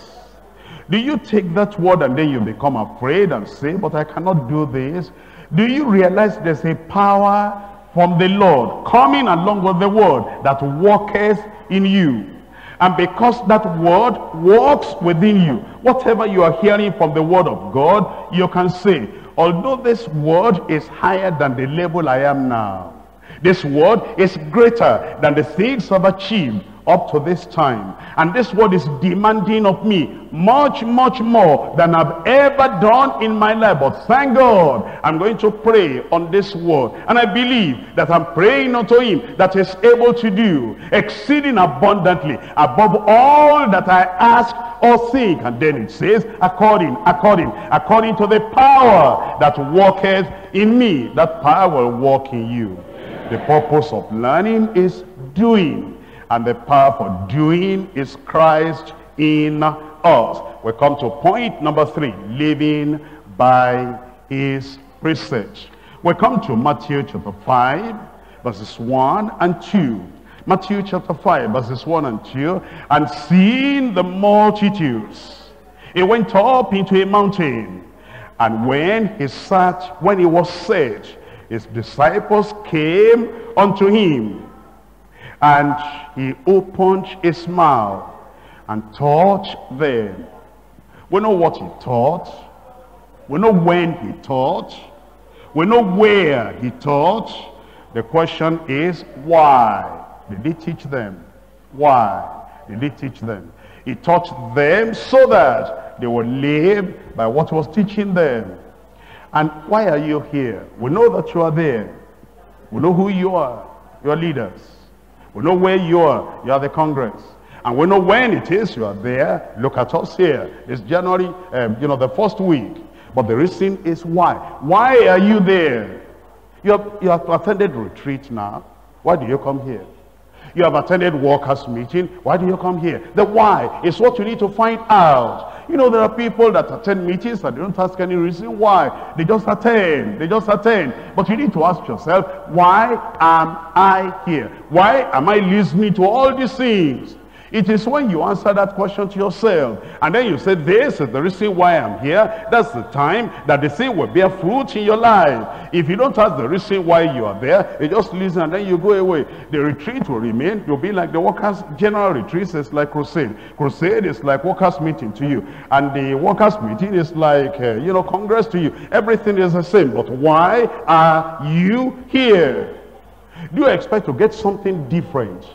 do you take that word and then you become afraid and say, but I cannot do this? Do you realize there's a power from the Lord coming along with the word that worketh in you? And because that word works within you, whatever you are hearing from the word of God, you can say, although this word is higher than the level I am now, this word is greater than the things I've achieved up to this time. And this word is demanding of me much, much more than I've ever done in my life. But thank God, I'm going to pray on this word. And I believe that I'm praying unto him that is able to do exceeding abundantly above all that I ask or think. And then it says, according, according, according to the power that worketh in me, that power will work in you. The purpose of learning is doing and the power for doing is Christ in us. We come to point number three, living by his precepts. We come to Matthew chapter 5, verses 1 and 2. Matthew chapter 5, verses 1 and 2. And seeing the multitudes, he went up into a mountain. And when he sat, when he was set, his disciples came unto him and he opened his mouth and taught them. We know what he taught. We know when he taught. We know where he taught. The question is, why did he teach them? Why did he teach them? He taught them so that they would live by what was teaching them. And why are you here? We know that you are there. We know who you are. Your leaders. We know where you are. You are the Congress. And we know when it is you are there. Look at us here. It's January, um, you know, the first week. But the reason is why. Why are you there? You have, you have attended retreat now. Why do you come here? You have attended workers meeting. Why do you come here? The why is what you need to find out. You know, there are people that attend meetings and they don't ask any reason why. They just attend. They just attend. But you need to ask yourself, why am I here? Why am I listening to all these things? It is when you answer that question to yourself. And then you say, this is the reason why I'm here. That's the time that the thing will bear fruit in your life. If you don't ask the reason why you are there, you just listen and then you go away. The retreat will remain. You'll be like the workers' general retreat is like crusade. Crusade is like workers' meeting to you. And the workers' meeting is like, uh, you know, congress to you. Everything is the same. But why are you here? Do you expect to get something different?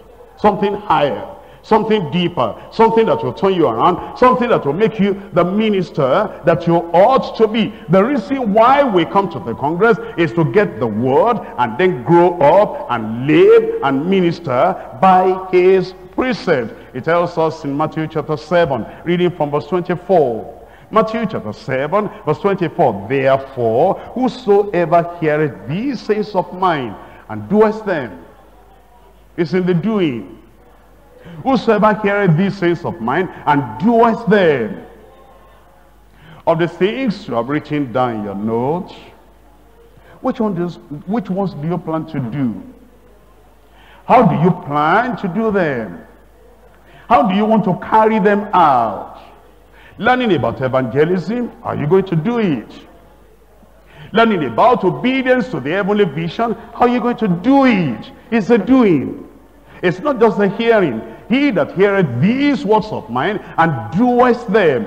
Something higher? Something deeper, something that will turn you around, something that will make you the minister that you ought to be. The reason why we come to the Congress is to get the word and then grow up and live and minister by his precept. It tells us in Matthew chapter 7, reading from verse 24. Matthew chapter 7, verse 24. Therefore, whosoever heareth these sayings of mine and doeth them, is in the doing Whosoever heareth these sayings of mine and doeth them, of the things you have written down in your notes, which, one does, which ones do you plan to do? How do you plan to do them? How do you want to carry them out? Learning about evangelism, are you going to do it? Learning about obedience to the heavenly vision, how are you going to do it? It's a doing. It's not just a hearing. He that heareth these words of mine and doeth them,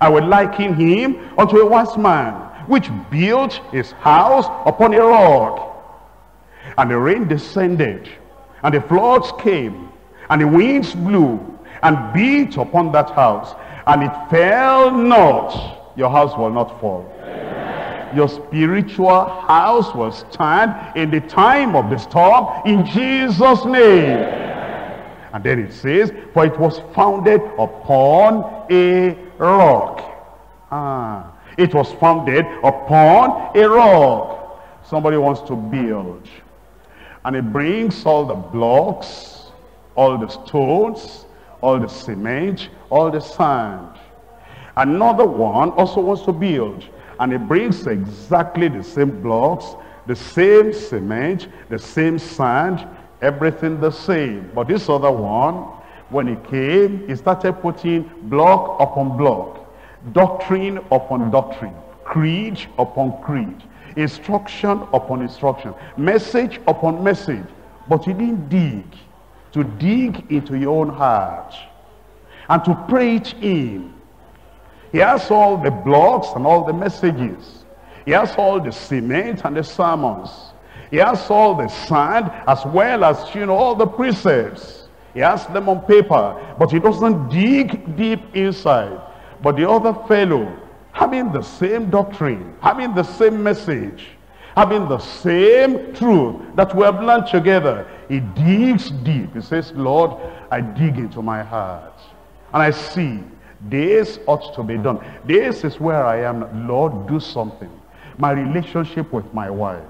I will liken him unto a wise man, which built his house upon a rock. and the rain descended, and the floods came, and the winds blew, and beat upon that house, and it fell not, your house will not fall. Your spiritual house will stand in the time of the storm in Jesus' name. And then it says, for it was founded upon a rock. Ah, it was founded upon a rock. Somebody wants to build. And it brings all the blocks, all the stones, all the cement, all the sand. Another one also wants to build. And it brings exactly the same blocks, the same cement, the same sand, everything the same. But this other one, when he came, he started putting block upon block, doctrine upon doctrine, creed upon creed, instruction upon instruction, message upon message. But he didn't dig, to dig into your own heart and to pray it in he has all the blocks and all the messages. He has all the cement and the sermons. He has all the sand as well as, you know, all the precepts. He has them on paper, but he doesn't dig deep inside. But the other fellow, having the same doctrine, having the same message, having the same truth that we have learned together, he digs deep. He says, Lord, I dig into my heart. And I see this ought to be done. This is where I am. Lord, do something. My relationship with my wife.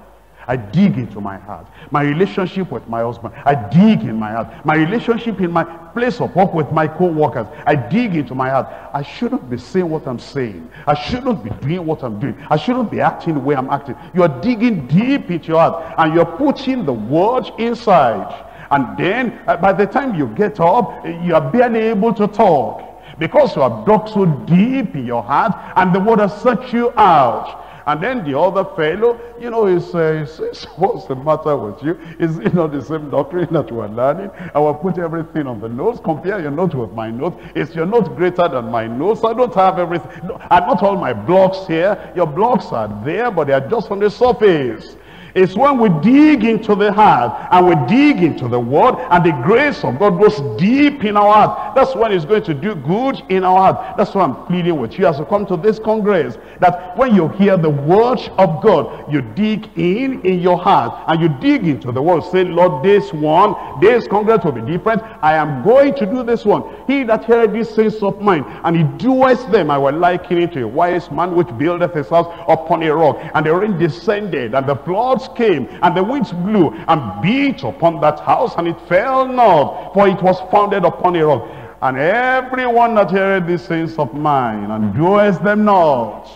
I dig into my heart. My relationship with my husband. I dig in my heart. My relationship in my place of work with my co-workers. I dig into my heart. I shouldn't be saying what I'm saying. I shouldn't be doing what I'm doing. I shouldn't be acting the way I'm acting. You're digging deep into your heart and you're putting the word inside. And then uh, by the time you get up, you are barely able to talk. Because you have dug so deep in your heart and the word has set you out. And then the other fellow, you know, he says, what's the matter with you? Is it not the same doctrine that we're learning? I will put everything on the notes. Compare your note with my note. Is your note greater than my notes? I don't have everything. No, I not all my blocks here. Your blocks are there, but they are just on the surface. It's when we dig into the heart and we dig into the word and the grace of God goes deep in our heart. That's when it's going to do good in our heart. That's why I'm pleading with you as you come to this congress that when you hear the word of God, you dig in in your heart and you dig into the word. Say, Lord, this one, this congress will be different. I am going to do this one. He that heareth these things of mine and he doeth them, I will liken it to a wise man which buildeth his house upon a rock. And the rain descended and the flood came and the winds blew and beat upon that house and it fell not for it was founded upon a rock. And everyone that heard these sayings of mine and doeth them not.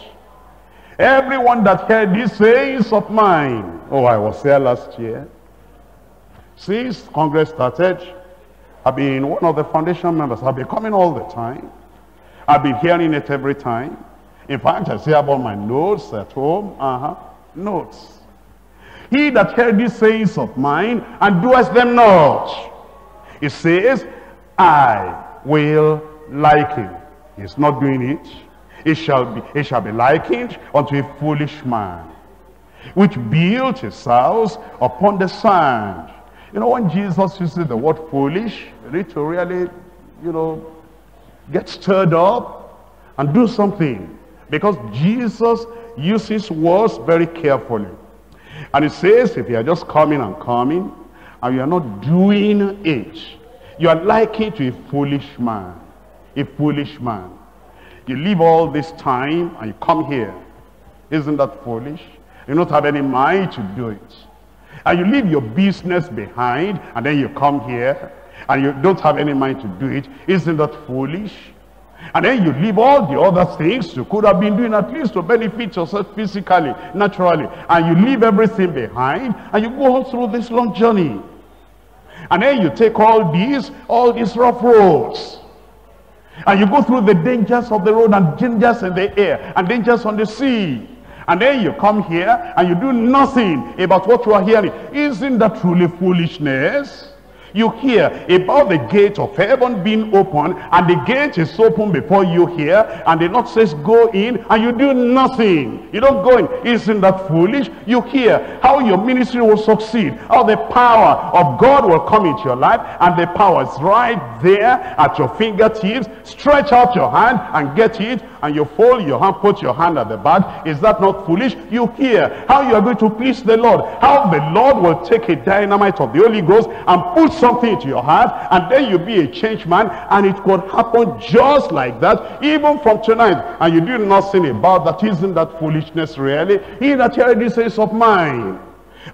Everyone that heard these sayings of mine oh i was there last year. Since congress started i've been one of the foundation members. I've been coming all the time. I've been hearing it every time. In fact i see about my notes at home. Uh-huh. Notes he that heard these sayings of mine and doeth them not. He says, I will liken. He's not doing it. It shall be, it shall be likened unto a foolish man, which built his house upon the sand. You know, when Jesus uses the word foolish, to really, you know, get stirred up and do something. Because Jesus uses words very carefully. And it says, if you are just coming and coming, and you are not doing it, you are likened to a foolish man. A foolish man. You leave all this time and you come here. Isn't that foolish? You don't have any mind to do it. And you leave your business behind and then you come here and you don't have any mind to do it. Isn't that foolish? And then you leave all the other things you could have been doing at least to benefit yourself physically, naturally. And you leave everything behind and you go on through this long journey. And then you take all these, all these rough roads. And you go through the dangers of the road and dangers in the air and dangers on the sea. And then you come here and you do nothing about what you are hearing. Isn't that truly foolishness? You hear about the gate of heaven being open and the gate is open before you hear and the Lord says go in and you do nothing. You don't go in. Isn't that foolish? You hear how your ministry will succeed, how the power of God will come into your life and the power is right there at your fingertips. Stretch out your hand and get it and you fold your hand, put your hand at the back. Is that not foolish? You hear how you are going to please the Lord. How the Lord will take a dynamite of the Holy Ghost and put something into your heart and then you be a changed man and it could happen just like that even from tonight and you do nothing about that. Isn't that foolishness really? He that heareth these says of mine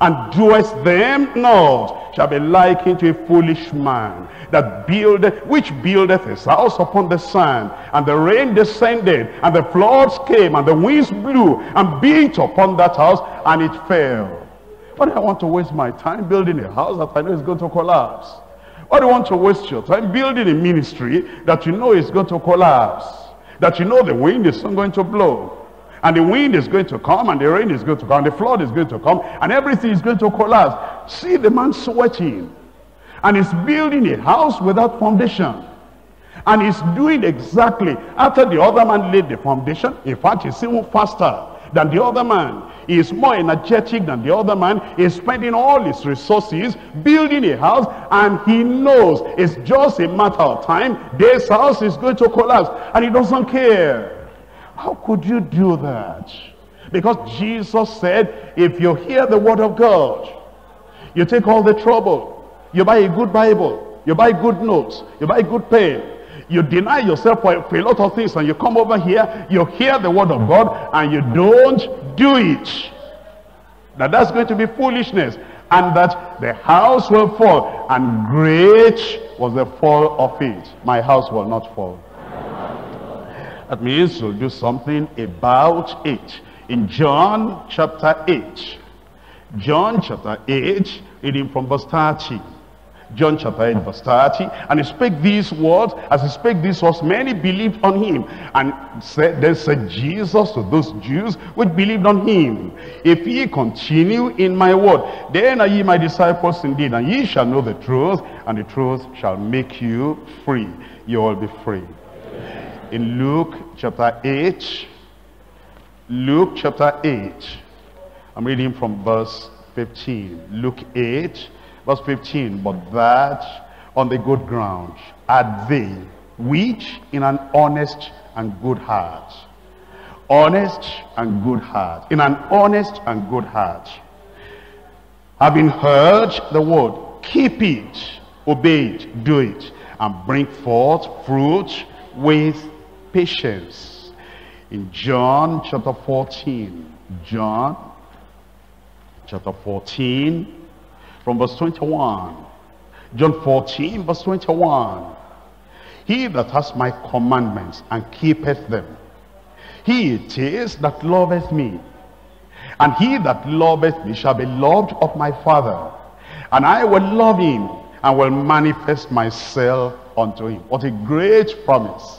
and doest them not shall be likened to a foolish man that buildeth which buildeth his house upon the sand. And the rain descended and the floods came and the winds blew and beat upon that house and it fell. Why do I want to waste my time building a house that I know is going to collapse? Why do you want to waste your time building a ministry that you know is going to collapse? That you know the wind is not going to blow and the wind is going to come, and the rain is going to come, and the flood is going to come, and everything is going to collapse. See the man sweating. And he's building a house without foundation. And he's doing exactly after the other man laid the foundation. In fact, he's even faster than the other man. He is more energetic than the other man. He's spending all his resources building a house and he knows it's just a matter of time. This house is going to collapse and he doesn't care. How could you do that? Because Jesus said, if you hear the word of God, you take all the trouble, you buy a good Bible, you buy good notes, you buy good pen, you deny yourself for, a lot of things and you come over here, you hear the word of God and you don't do it. Now that's going to be foolishness. And that the house will fall. And great was the fall of it. My house will not fall. That means you'll do something about it. In John chapter 8, John chapter 8, reading from verse 30. John chapter 8 verse 30 and he spake these words as he spake these words many believed on him and said then said Jesus to those Jews which believed on him if ye continue in my word then are ye my disciples indeed and ye shall know the truth and the truth shall make you free you will be free in Luke chapter 8. Luke chapter 8. I'm reading from verse 15. Luke 8, verse 15. But that on the good ground are they which in an honest and good heart. Honest and good heart. In an honest and good heart. Having heard the word, keep it, obey it, do it, and bring forth fruit with patience. In John chapter 14, John chapter 14, from verse 21. John 14, verse 21. He that has my commandments and keepeth them, he it is that loveth me. And he that loveth me shall be loved of my Father. And I will love him and will manifest myself unto him. What a great promise.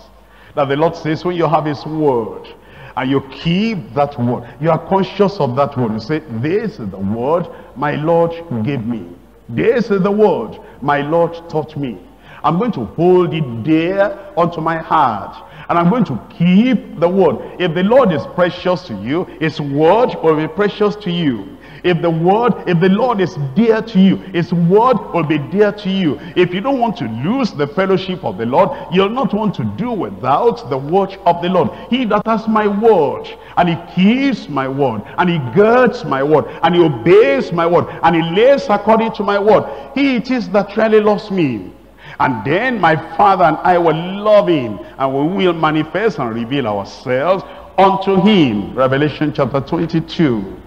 That the Lord says when you have his word and you keep that word, you are conscious of that word. You say, this is the word my Lord gave me. This is the word my Lord taught me. I'm going to hold it dear unto my heart. And I'm going to keep the word. If the Lord is precious to you, his word will be precious to you. If the word, if the Lord is dear to you, his word will be dear to you. If you don't want to lose the fellowship of the Lord, you'll not want to do without the word of the Lord. He that has my word, and he keeps my word, and he girds my word, and he obeys my word, and he lays according to my word. He it is that really loves me. And then my Father and I will love him, and we will manifest and reveal ourselves unto him. Revelation chapter 22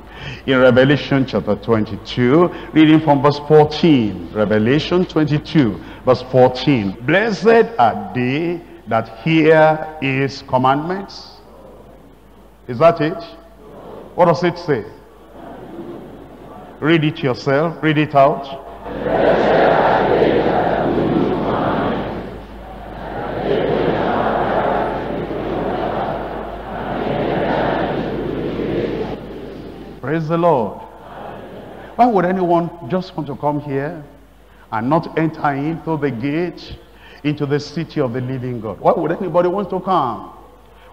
in Revelation chapter 22, reading from verse 14. Revelation 22, verse 14. Blessed are they that hear his commandments. Is that it? What does it say? Read it yourself. Read it out. Praise the Lord. Why would anyone just want to come here and not enter in through the gate, into the city of the living God? Why would anybody want to come?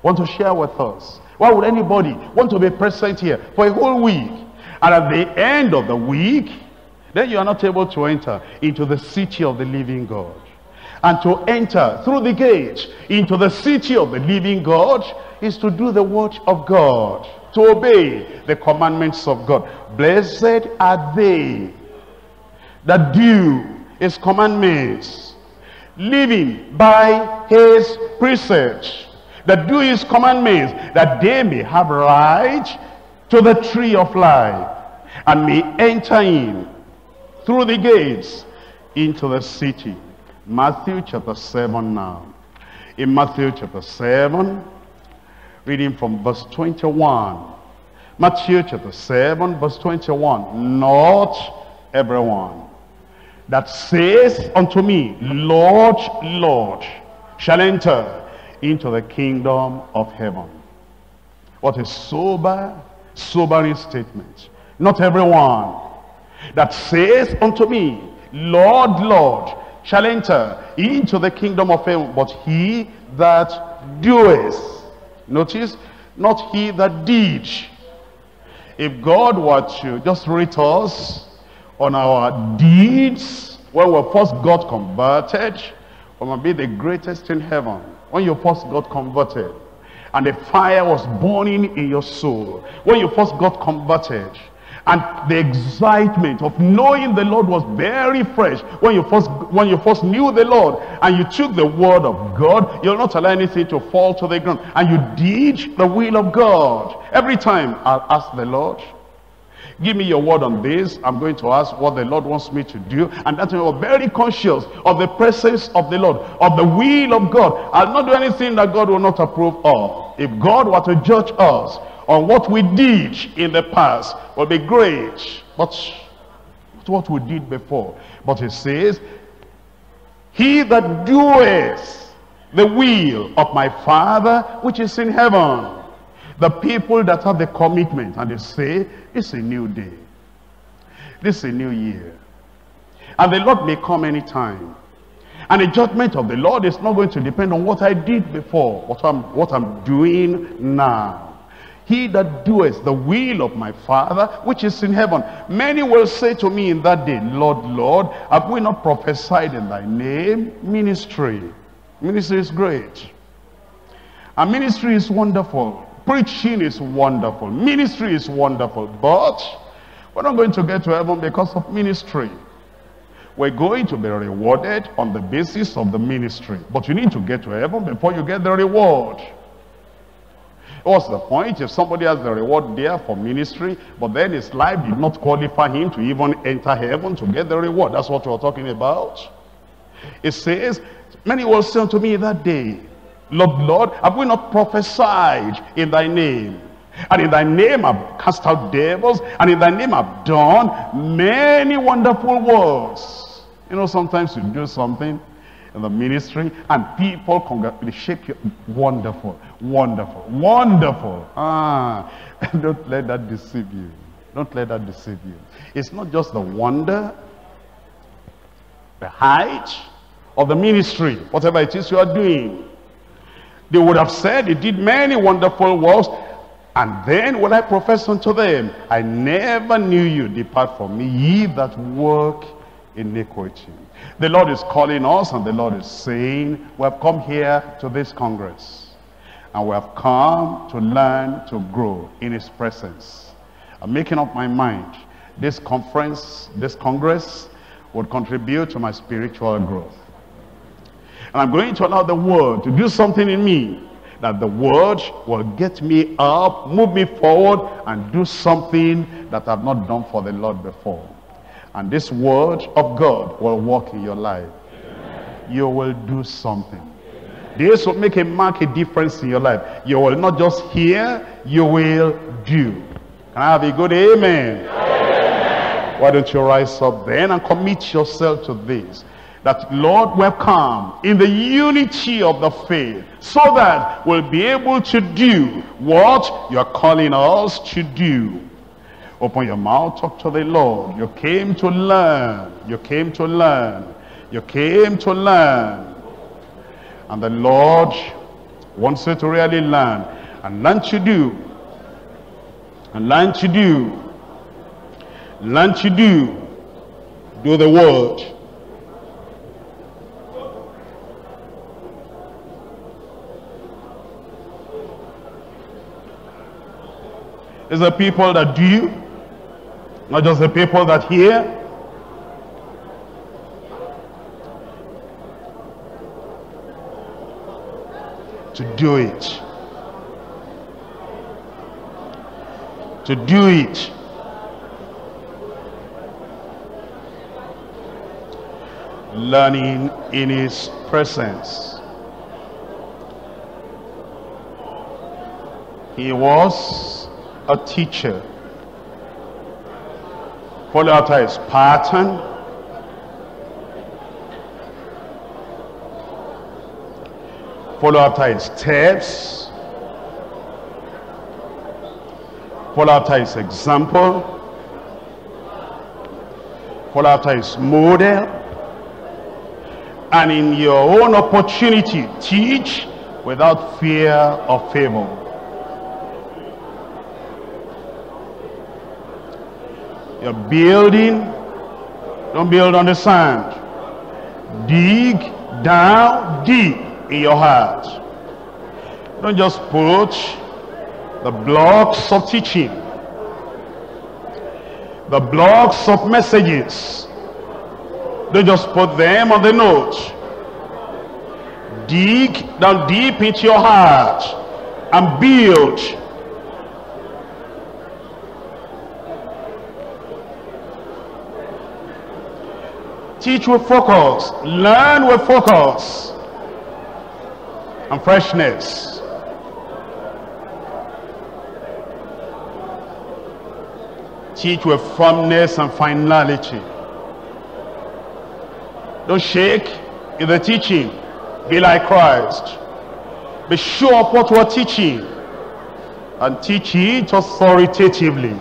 Want to share with us? Why would anybody want to be present here for a whole week? And at the end of the week, then you are not able to enter into the city of the living God. And to enter through the gate into the city of the living God is to do the word of God, to obey the commandments of God. Blessed are they that do his commandments, living by his precepts, that do his commandments, that they may have right to the tree of life, and may enter in through the gates into the city. Matthew chapter 7 now. In Matthew chapter 7, reading from verse 21. Matthew chapter 7, verse 21. Not everyone that says unto me, Lord, Lord, shall enter into the kingdom of heaven. What a sober, sobering statement. Not everyone that says unto me, Lord, Lord, shall enter into the kingdom of heaven, but he that doeth. Notice, not he that did. If God were to just rate us on our deeds, when we first got converted, we might be the greatest in heaven. When you first got converted, and the fire was burning in your soul. When you first got converted, and the excitement of knowing the Lord was very fresh. When you first when you first knew the Lord and you took the word of God you'll not allow anything to fall to the ground. And you did the will of God. Every time I'll ask the Lord give me your word on this. I'm going to ask what the lord wants me to do. And that we're very conscious of the presence of the lord of the will of god. I'll not do anything that god will not approve of. If god were to judge us on what we did in the past will be great. But what we did before. But it says, He that doeth the will of my Father which is in heaven. The people that have the commitment and they say, it's a new day. This is a new year. And the Lord may come anytime. And the judgment of the Lord is not going to depend on what I did before, what I'm, what I'm doing now. He that doeth the will of my Father, which is in heaven. Many will say to me in that day, Lord, Lord, have we not prophesied in thy name? Ministry. Ministry is great. And ministry is wonderful. Preaching is wonderful. Ministry is wonderful. But we're not going to get to heaven because of ministry. We're going to be rewarded on the basis of the ministry. But you need to get to heaven before you get the reward. What's the point? If somebody has the reward there for ministry, but then his life did not qualify him to even enter heaven to get the reward. That's what we're talking about. It says, many will say unto me that day, Lord, Lord, have we not prophesied in thy name? And in thy name I've cast out devils, and in thy name I've done many wonderful works. You know, sometimes you do something, in the ministry and people shake you wonderful wonderful. Wonderful. Ah don't let that deceive you. Don't let that deceive you. It's not just the wonder the height of the ministry whatever it is you are doing. They would have said he did many wonderful works and then will I profess unto them, I never knew you, depart from me, ye that work iniquity. The Lord is calling us and the Lord is saying, we have come here to this Congress. And we have come to learn to grow in his presence. I'm making up my mind. This conference, this Congress would contribute to my spiritual growth. And I'm going to allow the word to do something in me that the word will get me up, move me forward, and do something that I've not done for the Lord before. And this word of God will work in your life. Amen. You will do something. This will make a mark a difference in your life. You will not just hear, you will do. Can I have a good amen? amen? Why don't you rise up then and commit yourself to this? That Lord will come in the unity of the faith so that we'll be able to do what you're calling us to do Open your mouth, talk to the Lord. You came to learn. You came to learn. You came to learn. And the Lord wants you to really learn. And learn to do. And learn to do. Learn to do. Do the word. It's the people that do, not just the people that hear. To do it. To do it. Learning in his presence. He was a teacher. Follow after his pattern. Follow after his steps. Follow after his example. Follow after his model. And in your own opportunity, teach without fear of favor. You're building, don't build on the sand. Dig down deep in your heart. Don't just put the blocks of teaching, the blocks of messages. Don't just put them on the note. Dig down deep into your heart and build Teach with focus. Learn with focus. And freshness. Teach with firmness and finality. Don't shake in the teaching. Be like Christ. Be sure of what we're teaching. And teach it authoritatively.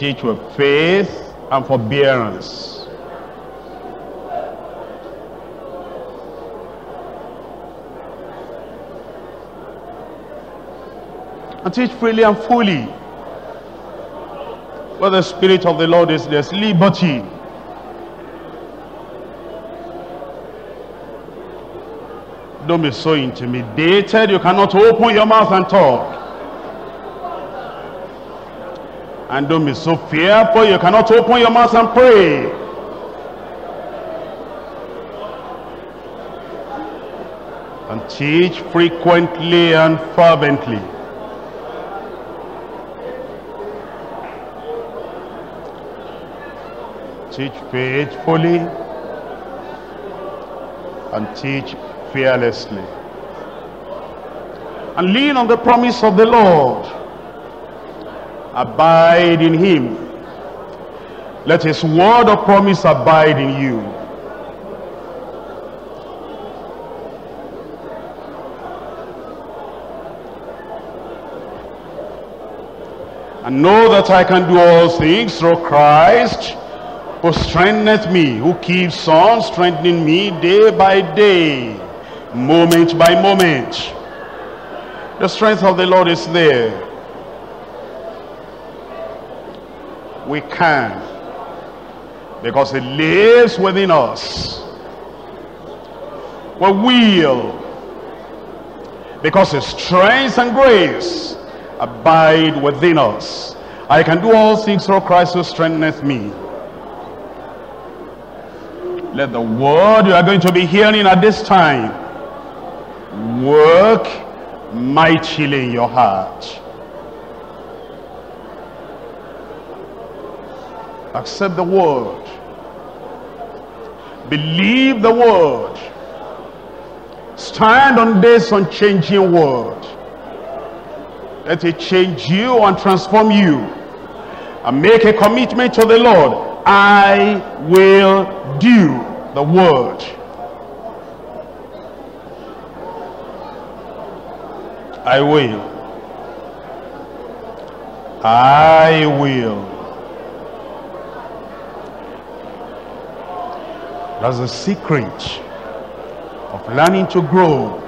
teach with faith and forbearance. And teach freely and fully. Where the Spirit of the Lord is, there's liberty. Don't be so intimidated. You cannot open your mouth and talk. And don't be so fearful you cannot open your mouth and pray. And teach frequently and fervently. Teach faithfully and teach fearlessly. And lean on the promise of the Lord abide in him. Let his word of promise abide in you. And know that I can do all things through Christ who strengtheneth me, who keeps on strengthening me day by day, moment by moment. The strength of the Lord is there. we can because it lives within us we will because his strength and grace abide within us I can do all things through Christ who strengtheneth me let the word you are going to be hearing at this time work mightily in your heart Accept the word. Believe the word. Stand on this unchanging word. Let it change you and transform you. And make a commitment to the Lord. I will do the word. I will. I will. That's the secret of learning to grow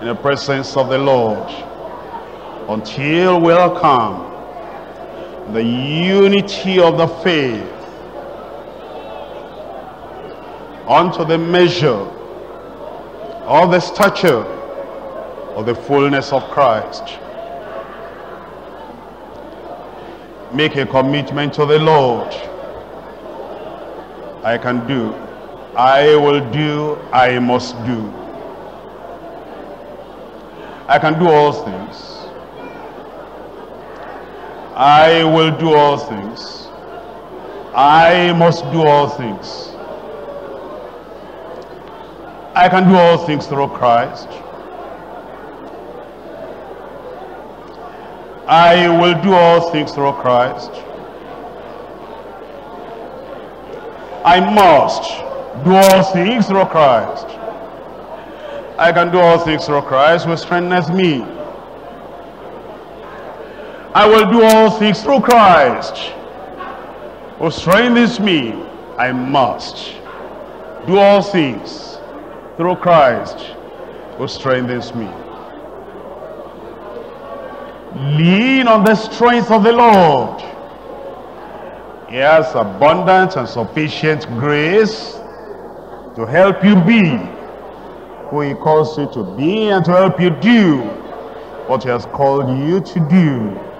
in the presence of the Lord until we'll come the unity of the faith unto the measure of the stature of the fullness of Christ. Make a commitment to the Lord. I can do. I will do. I must do. I can do all things. I will do all things. I must do all things. I can do all things through Christ. I will do all things through Christ. I must do all things through Christ. I can do all things through Christ who strengthens me. I will do all things through Christ who strengthens me. I must do all things through Christ who strengthens me. Lean on the strength of the Lord. He has abundant and sufficient grace to help you be who he calls you to be and to help you do what he has called you to do.